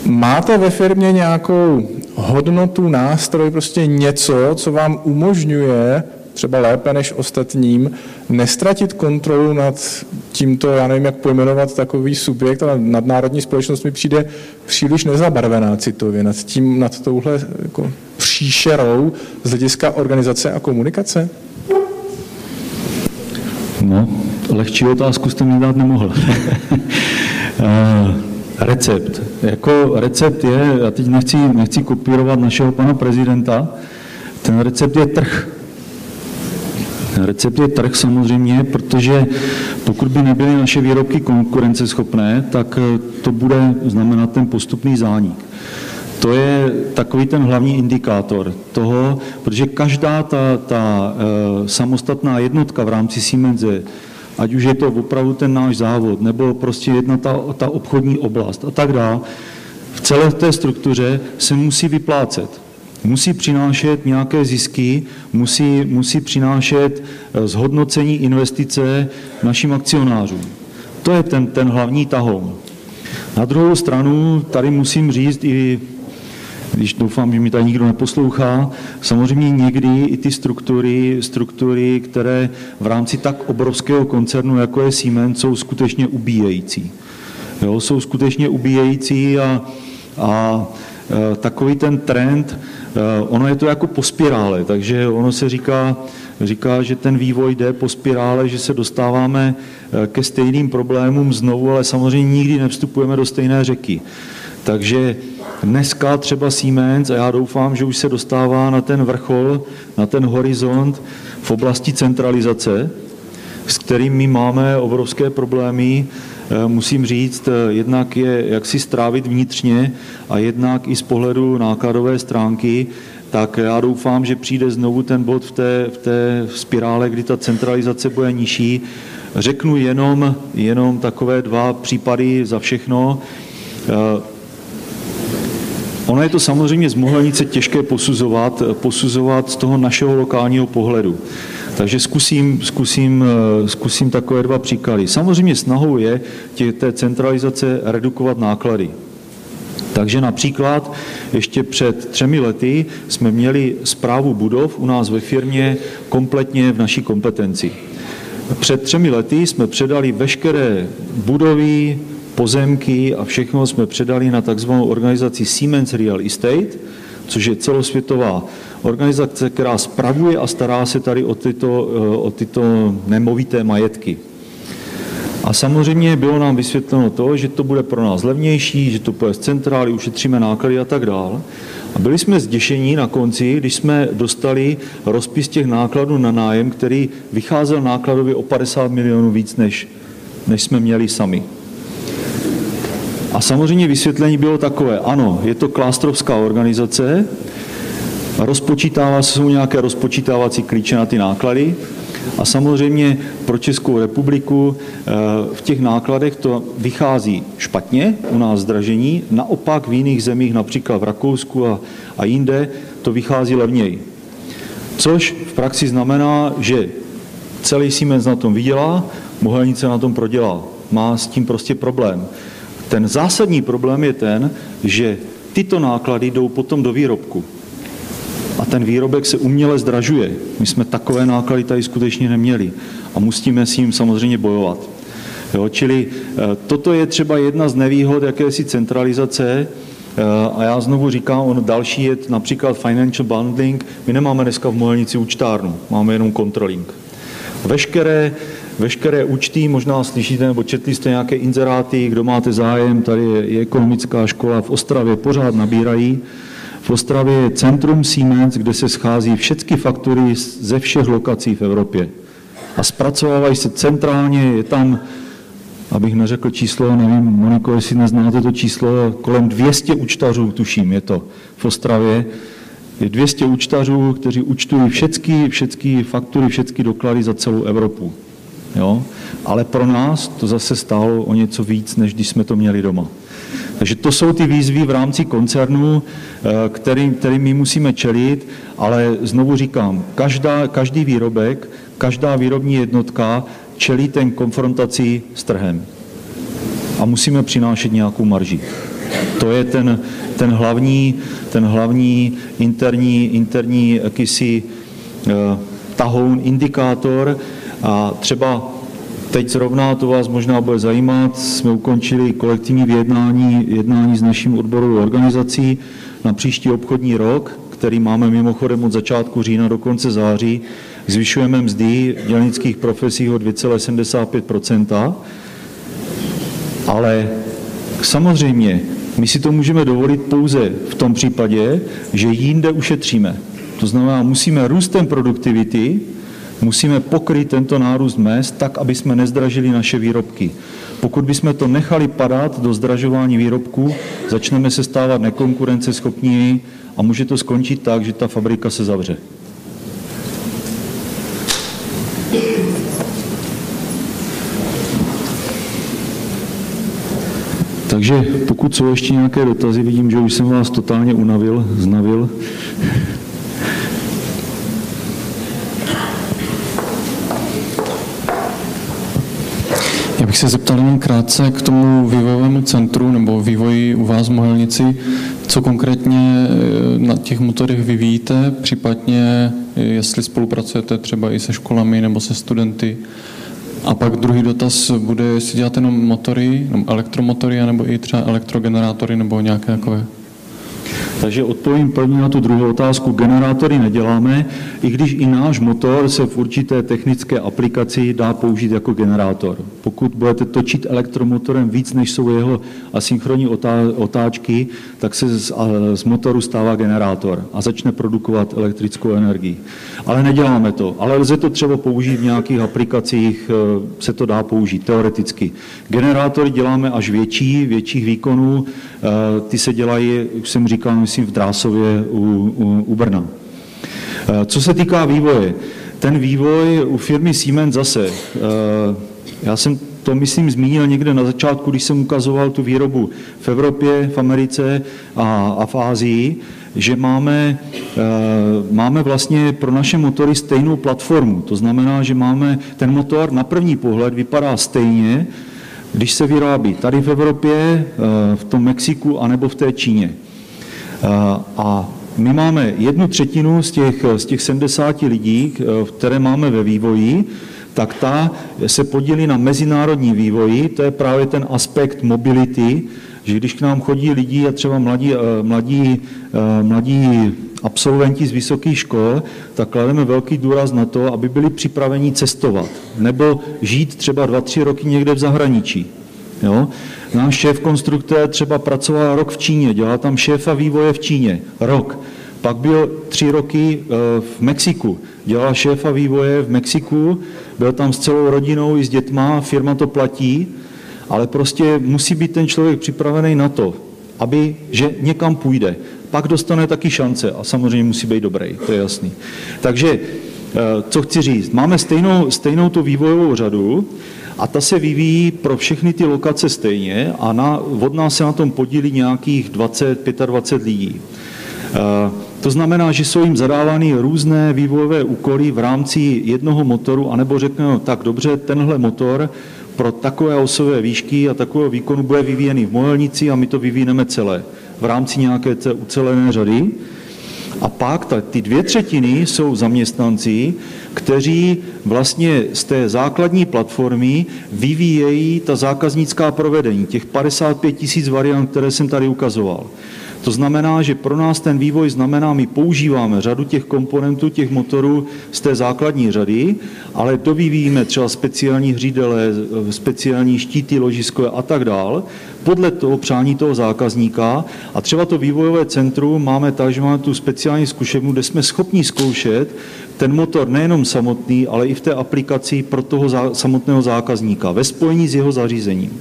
Máte ve firmě nějakou hodnotu, nástroj, prostě něco, co vám umožňuje třeba lépe než ostatním, nestratit kontrolu nad tímto, já nevím, jak pojmenovat takový subjekt, ale nadnárodní společnost mi přijde příliš nezabarvená citově, nad, tím, nad touhle jako příšerou z hlediska organizace a komunikace? No, lehčí otázku jste mi dát nemohl. Eh, recept. Jako recept je, já teď nechci, nechci kopírovat našeho pana prezidenta, ten recept je trh. Recept je trh samozřejmě, protože pokud by nebyly naše výrobky konkurenceschopné, tak eh, to bude znamenat ten postupný zánik. To je takový ten hlavní indikátor toho, protože každá ta, ta e, samostatná jednotka v rámci Siemense, ať už je to opravdu ten náš závod, nebo prostě jedna ta, ta obchodní oblast a tak dále, v celé té struktuře se musí vyplácet musí přinášet nějaké zisky, musí, musí přinášet eh, zhodnocení investice našim akcionářům. To je ten, ten hlavní tahoun. Na druhou stranu tady musím říct i když doufám, že mi tady nikdo neposlouchá, samozřejmě někdy i ty struktury, struktury, které v rámci tak obrovského koncernu, jako je Siemens, jsou skutečně ubíjející. Jo, jsou skutečně ubíjející a, a e, takový ten trend, Eh, ono je to jako po spirále, takže ono se říká, říká, že ten vývoj jde po spirále, že se dostáváme eh, ke stejným problémům znovu, ale samozřejmě nikdy nevstupujeme do stejné řeky. Takže dneska třeba Siemens, a já doufám, že už se dostává na ten vrchol, na ten horizont v oblasti centralizace, s kterými máme obrovské problémy, Eh, musím říct, eh, jednak je jak si strávit vnitřně a jednak i z pohledu nákladové stránky, tak já doufám, že přijde znovu ten bod v té, v té spirále, kdy ta centralizace bude nižší. Řeknu jenom, jenom takové dva případy za všechno. Eh, ono je to samozřejmě z Mohlenice těžké posuzovat, posuzovat z toho našeho lokálního pohledu. Takže zkusím, zkusím, eh, zkusím takové dva příklady. Samozřejmě snahou je tě, té centralizace redukovat náklady. Takže například ještě před třemi lety jsme měli zprávu budov u nás ve firmě kompletně v naší kompetenci. Před třemi lety jsme předali veškeré budovy, pozemky a všechno jsme předali na takzvanou organizaci Siemens Real Estate, což je celosvětová organizace, která spravuje a stará se tady o tyto, eh, o tyto nemovité majetky. A samozřejmě bylo nám vysvětleno to, že to bude pro nás levnější, že to bude z centrály, ušetříme náklady a tak dál. A byli jsme zděšení na konci, když jsme dostali rozpis těch nákladů na nájem, který vycházel nákladově o 50 milionů víc, než, než jsme měli sami. A samozřejmě vysvětlení bylo takové, ano, je to klástrovská organizace, rozpočítává, jsou nějaké rozpočítávací klíče na ty náklady a samozřejmě pro Českou republiku eh, v těch nákladech to vychází špatně, u nás zdražení, naopak v jiných zemích, například v Rakousku a, a jinde, to vychází levněji. Což v praxi znamená, že celý Siemens na tom vydělá, Mohelnice na tom prodělá. Má s tím prostě problém. Ten zásadní problém je ten, že tyto náklady jdou potom do výrobku a ten výrobek se uměle zdražuje. My jsme takové náklady tady skutečně neměli a musíme s ním samozřejmě bojovat. Jo, čili eh, toto je třeba jedna z nevýhod jakési centralizace, eh, a já znovu říkám, on další je například financial bundling. My nemáme dneska v Mohelnici účtárnu, máme jenom controlling. Veškeré, veškeré účty, možná slyšíte nebo četli jste nějaké inzeráty, kdo máte zájem, tady je, je ekonomická škola v Ostravě, pořád nabírají. V Ostravě je centrum Siemens, kde se schází všechny faktury ze všech lokací v Evropě. A zpracovávají se centrálně, je tam, abych neřekl číslo, nevím, Moniko, jestli neznáte to číslo, kolem 200 účtařů, tuším, je to v Ostravě. Je 200 účtařů, kteří účtují všechny, všechny faktury, všechny doklady za celou Evropu. Jo? Ale pro nás to zase stálo o něco víc, než když jsme to měli doma. Takže to jsou ty výzvy v rámci koncernu, kterým, kterým my musíme čelit, ale znovu říkám, každá, každý výrobek, každá výrobní jednotka čelí ten konfrontaci s trhem. A musíme přinášet nějakou marži. To je ten, ten hlavní, ten hlavní interní, interní jakýsi uh, tahoun, indikátor. A třeba teď zrovna, to vás možná bude zajímat, jsme ukončili kolektivní vyjednání jednání s naším odborovou organizací na příští obchodní rok, který máme mimochodem od začátku října do konce září. Zvyšujeme mzdy v dělnických profesích o 2,75% ale samozřejmě my si to můžeme dovolit pouze v tom případě, že jinde ušetříme. To znamená, musíme růstem produktivity, musíme pokryt tento nárůst mest tak, aby jsme nezdražili naše výrobky. Pokud bychom to nechali padat do zdražování výrobků, začneme se stávat nekonkurenceschopní a může to skončit tak, že ta fabrika se zavře. Takže pokud jsou ještě nějaké dotazy, vidím, že už jsem vás totálně unavil, znavil. Bych se zeptal jenom krátce k tomu vývojovému centru nebo vývoji u vás v Mohelnici. Co konkrétně eh, na těch motorech vyvíjíte, případně eh, jestli spolupracujete třeba i se školami nebo se studenty a pak druhý dotaz bude, jestli děláte jenom motory, elektromotory, nebo i třeba elektrogenerátory, nebo nějaké takové takže odpovím první na tu druhou otázku. Generátory neděláme, i když i náš motor se v určité technické aplikaci dá použít jako generátor. Pokud budete točit elektromotorem víc, než jsou jeho asynchronní otáčky, tak se z, z motoru stává generátor a začne produkovat elektrickou energii. Ale neděláme to. Ale lze to třeba použít v nějakých aplikacích, eh, se to dá použít teoreticky. Generátory děláme až větší, větších výkonů. Eh, ty se dělají, už jsem říkal, myslím v Drásově u, u, u Brna. Eh, co se týká vývoje, ten vývoj u firmy Siemens zase, já jsem to, myslím, zmínil někde na začátku, když jsem ukazoval tu výrobu v Evropě, v Americe a, a v Ázii, že máme, máme vlastně pro naše motory stejnou platformu. To znamená, že máme ten motor na první pohled vypadá stejně, když se vyrábí tady v Evropě, eh, v tom Mexiku, anebo v té Číně. Eh, a my máme jednu třetinu z těch, z těch 70 lidí, eh, které máme ve vývoji, tak ta se podílí na mezinárodní vývoji, to je právě ten aspekt mobility, že když k nám chodí lidi a třeba mladí, mladí, mladí absolventi z vysokých škol, tak klademe velký důraz na to, aby byli připraveni cestovat nebo žít třeba dva, tři roky někde v zahraničí. Jo? Náš šéf konstruktor třeba pracoval rok v Číně, dělal tam šéfa vývoje v Číně, rok. Pak byl tři roky eh, v Mexiku, dělal šéfa vývoje v Mexiku, byl tam s celou rodinou i s dětma, firma to platí, ale prostě musí být ten člověk připravený na to, aby, že někam půjde pak dostane taky šance a samozřejmě musí být dobrý, to je jasný. Takže eh, co chci říct, máme stejnou, stejnou tu vývojovou řadu a ta se vyvíjí pro všechny ty lokace stejně a na, od nás se na tom podílí nějakých 20, 25 lidí. Eh, to znamená, že jsou jim zadávány různé vývojové úkoly v rámci jednoho motoru, anebo řekneme, tak dobře, tenhle motor pro takové osové výšky a takového výkonu bude vyvíjený v Mojelnici a my to vyvíjeme celé v rámci nějaké ucelené řady. A pak ta, ty dvě třetiny jsou zaměstnanci, kteří vlastně z té základní platformy vyvíjejí ta zákaznická provedení, těch 55 tisíc variant, které jsem tady ukazoval. To znamená, že pro nás ten vývoj znamená, my používáme řadu těch komponentů, těch motorů z té základní řady, ale dovyvíjíme třeba speciální hřídele, speciální štíty ložisko a tak dál, podle toho přání toho zákazníka. A třeba to vývojové centrum máme tak, že máme tu speciální zkušebnu, kde jsme schopni zkoušet ten motor nejenom samotný, ale i v té aplikaci pro toho zá, samotného zákazníka ve spojení s jeho zařízením.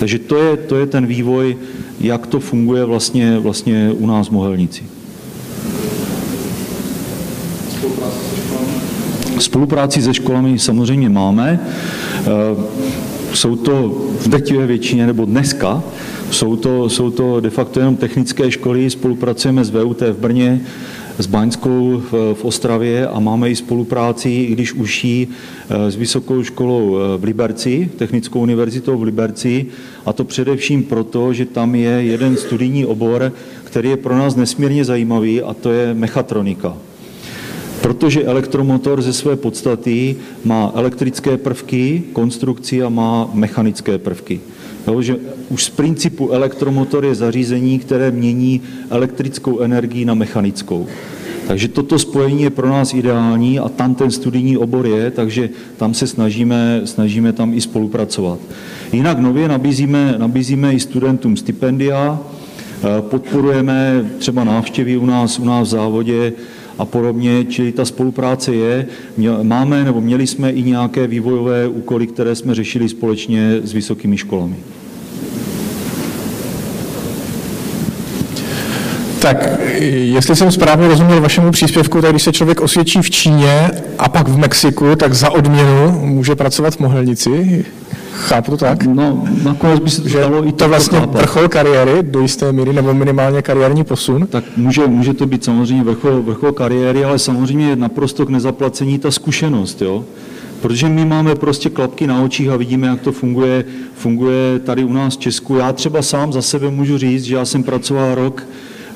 Takže to je, to je ten vývoj, jak to funguje vlastně, vlastně u nás v Mohelnici. Spolupráci se školami samozřejmě máme. Eh, jsou to v drtivé většině, nebo dneska, Jsou to, jsou to de facto jenom technické školy, spolupracujeme s VUT v Brně, s Baňskou v Ostravě a máme i spolupráci, i když užší, eh, s Vysokou školou eh, v Liberci, Technickou univerzitou v Liberci, a to především proto, že tam je jeden studijní obor, který je pro nás nesmírně zajímavý, a to je mechatronika protože elektromotor ze své podstaty má elektrické prvky, konstrukci a má mechanické prvky. Jo, že už z principu elektromotor je zařízení, které mění elektrickou energii na mechanickou. Takže toto spojení je pro nás ideální a tam ten studijní obor je, takže tam se snažíme, snažíme tam i spolupracovat. Jinak nově nabízíme, nabízíme i studentům stipendia, eh, podporujeme třeba návštěvy u nás, u nás v závodě a podobně, čili ta spolupráce je. Máme nebo měli jsme i nějaké vývojové úkoly, které jsme řešili společně s vysokými školami. Tak, jestli jsem správně rozuměl vašemu příspěvku, tak když se člověk osvědčí v Číně a pak v Mexiku, tak za odměnu může pracovat v Mohelnici. Chápu to tak? No, nakonec by se to že dalo i to vlastně chápat. vrchol kariéry do jisté míry, nebo minimálně kariérní posun? Tak může, může to být samozřejmě vrchol, vrchol kariéry, ale samozřejmě je naprosto k nezaplacení ta zkušenost, jo? Protože my máme prostě klapky na očích a vidíme, jak to funguje, funguje tady u nás v Česku. Já třeba sám za sebe můžu říct, že já jsem pracoval rok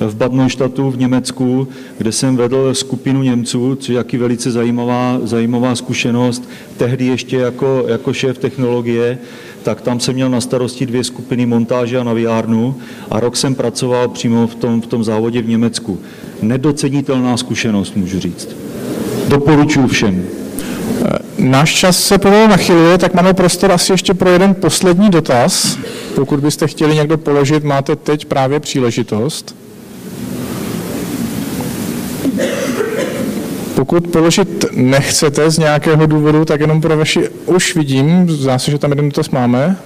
v Bad v Německu, kde jsem vedl skupinu Němců, což je jaký velice zajímavá, zajímavá zkušenost. Tehdy ještě jako, jako šéf technologie, tak tam jsem měl na starosti dvě skupiny montáže a naviárnu a rok jsem pracoval přímo v tom, v tom závodě v Německu. Nedocenitelná zkušenost, můžu říct. Doporučuji všem. Náš čas se pomalu nachyluje, tak máme prostor asi ještě pro jeden poslední dotaz. Pokud byste chtěli někdo položit, máte teď právě příležitost. Pokud položit nechcete z nějakého důvodu, tak jenom pro vaši, už vidím, zdá se, že tam jeden dotaz máme.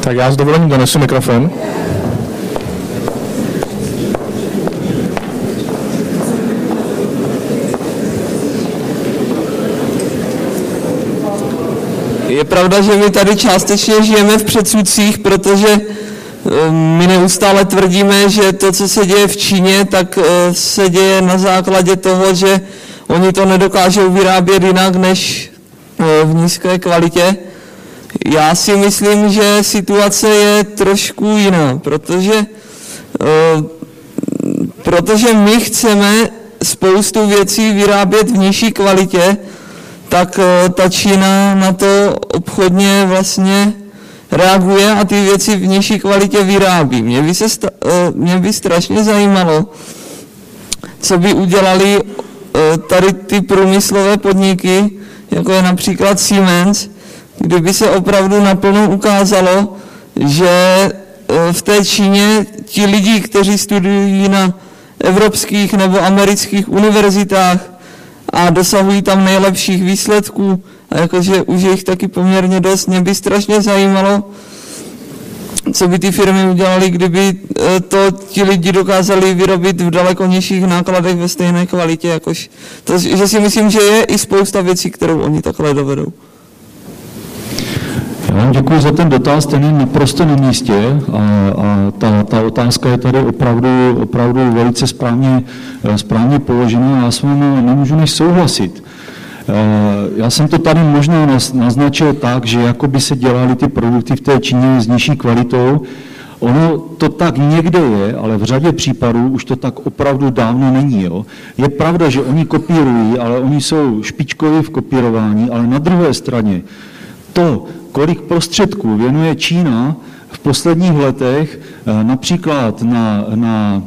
Tak já s dovolením donesu mikrofon. Je pravda, že my tady částečně žijeme v předsudcích, protože my neustále tvrdíme, že to, co se děje v Číně, tak eh, se děje na základě toho, že oni to nedokážou vyrábět jinak než eh, v nízké kvalitě. Já si myslím, že situace je trošku jiná, protože, eh, protože my chceme spoustu věcí vyrábět v nižší kvalitě, tak ta Čína na to obchodně vlastně reaguje a ty věci v nižší kvalitě vyrábí. Mě by, se, eh, mě by strašně zajímalo, co by udělali eh, tady ty průmyslové podniky, jako je například Siemens, kdyby se opravdu naplno ukázalo, že eh, v té Číně ti lidi, kteří studují na evropských nebo amerických univerzitách a dosahují tam nejlepších výsledků, a jakože už je jich taky poměrně dost. Mě by strašně zajímalo, co by ty firmy udělaly, kdyby eh, to ti lidi dokázali vyrobit v daleko nižších nákladech ve stejné kvalitě, jakož to, že si myslím, že je i spousta věcí, kterou oni takhle dovedou. Já vám děkuji za ten dotaz, ten je naprosto na místě a, a ta, ta otázka je tady opravdu, opravdu velice správně, eh, správně položená já s vámi nemůžu než souhlasit. Eh, já jsem to tady možná naznačil tak, že jako by se dělaly ty produkty v té Číně s nižší kvalitou. Ono to tak někde je, ale v řadě případů už to tak opravdu dávno není. Jo. Je pravda, že oni kopírují, ale oni jsou špičkoví v kopírování, ale na druhé straně to, kolik prostředků věnuje Čína v posledních letech eh, například na, na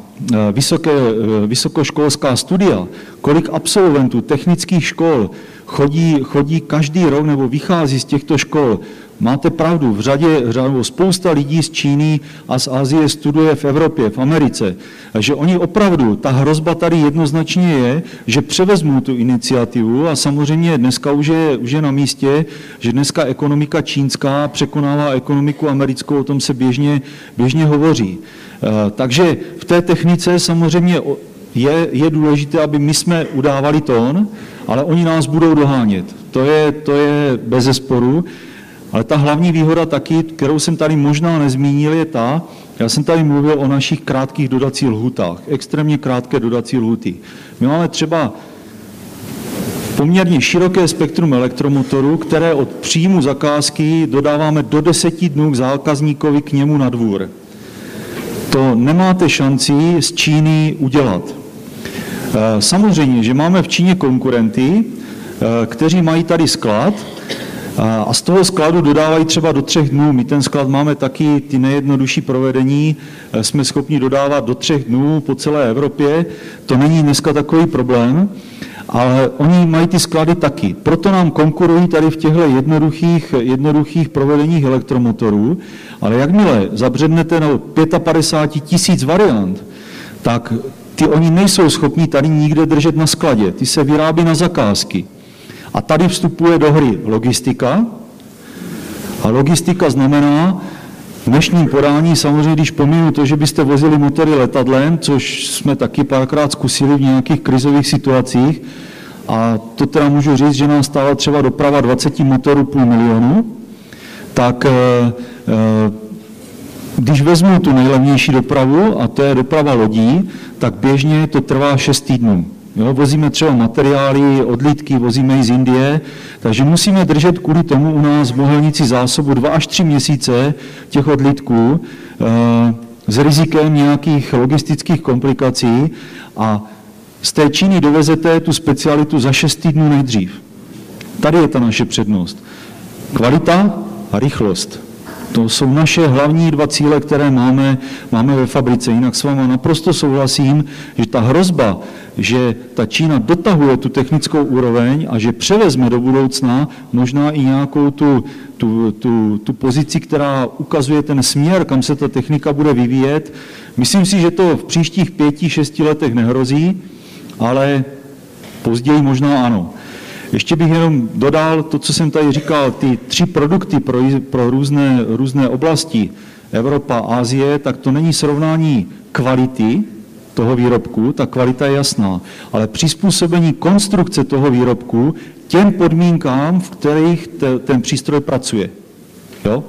vysoké, eh, vysokoškolská studia, kolik absolventů technických škol chodí, chodí každý rok nebo vychází z těchto škol. Máte pravdu, v řadě, řadě spousta lidí z Číny a z Asie studuje v Evropě, v Americe. že oni opravdu, ta hrozba tady jednoznačně je, že převezmou tu iniciativu a samozřejmě dneska už je, už je na místě, že dneska ekonomika čínská překonává ekonomiku americkou, o tom se běžně, běžně hovoří. Eh, takže v té technice samozřejmě je, je důležité, aby my jsme udávali tón, ale oni nás budou dohánět. To je, to je bez zesporu. Ale ta hlavní výhoda taky, kterou jsem tady možná nezmínil, je ta, já jsem tady mluvil o našich krátkých dodacích lhutách, extrémně krátké dodací lhuty. My máme třeba poměrně široké spektrum elektromotorů, které od příjmu zakázky dodáváme do deseti dnů k zákazníkovi k němu na dvůr. To nemáte šanci z Číny udělat. Eh, samozřejmě, že máme v Číně konkurenty, eh, kteří mají tady sklad a z toho skladu dodávají třeba do třech dnů. My ten sklad máme taky, ty nejjednodušší provedení, eh, jsme schopni dodávat do třech dnů po celé Evropě. To není dneska takový problém ale oni mají ty sklady taky. Proto nám konkurují tady v těchto jednoduchých, jednoduchých provedeních elektromotorů, ale jakmile zabřednete na 55 tisíc variant, tak ty oni nejsou schopni tady nikde držet na skladě, ty se vyrábí na zakázky. A tady vstupuje do hry logistika. A logistika znamená, v dnešním podání samozřejmě, když pominu to, že byste vozili motory letadlem, což jsme taky párkrát zkusili v nějakých krizových situacích, a to teda můžu říct, že nám stála třeba doprava 20 motorů půl milionu, tak eh, eh, když vezmu tu nejlevnější dopravu, a to je doprava lodí, tak běžně to trvá 6 týdnů. Jo, vozíme třeba materiály, odlítky, vozíme i z Indie, takže musíme držet kvůli tomu u nás v Mohelnici zásobu 2 až 3 měsíce těch odlítků e, s rizikem nějakých logistických komplikací a z té Číny dovezete tu specialitu za 6 týdnů nejdřív. Tady je ta naše přednost. Kvalita a rychlost. To jsou naše hlavní dva cíle, které máme, máme ve fabrice. Jinak s vámi naprosto souhlasím, že ta hrozba, že ta Čína dotahuje tu technickou úroveň a že převezme do budoucna možná i nějakou tu, tu, tu, tu pozici, která ukazuje ten směr, kam se ta technika bude vyvíjet. Myslím si, že to v příštích pěti, šesti letech nehrozí, ale později možná ano. Ještě bych jenom dodal to, co jsem tady říkal, ty tři produkty pro, pro různé, různé oblasti, Evropa, Asie, tak to není srovnání kvality toho výrobku, ta kvalita je jasná, ale přizpůsobení konstrukce toho výrobku těm podmínkám, v kterých te, ten přístroj pracuje. Jo?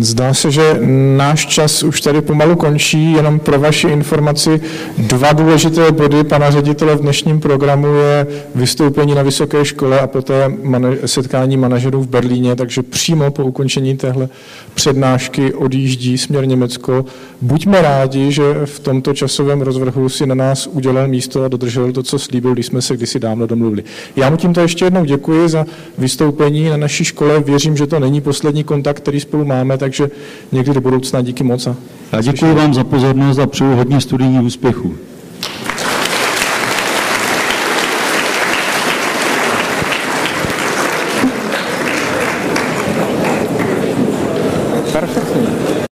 Zdá se, že náš čas už tady pomalu končí, jenom pro vaši informaci dva důležité body pana ředitele v dnešním programu je vystoupení na vysoké škole a poté setkání manažerů v Berlíně, takže přímo po ukončení téhle přednášky odjíždí směr Německo. Buďme rádi, že v tomto časovém rozvrhu si na nás udělal místo a dodržel to, co slíbil, když jsme se kdysi dávno domluvili. Já mu tímto ještě jednou děkuji za vystoupení na naší škole. Věřím, že to není poslední kontakt, který spolu máme, takže někdy do budoucna díky moc. A děkuji vám za pozornost a přeju hodně studijních úspěchů.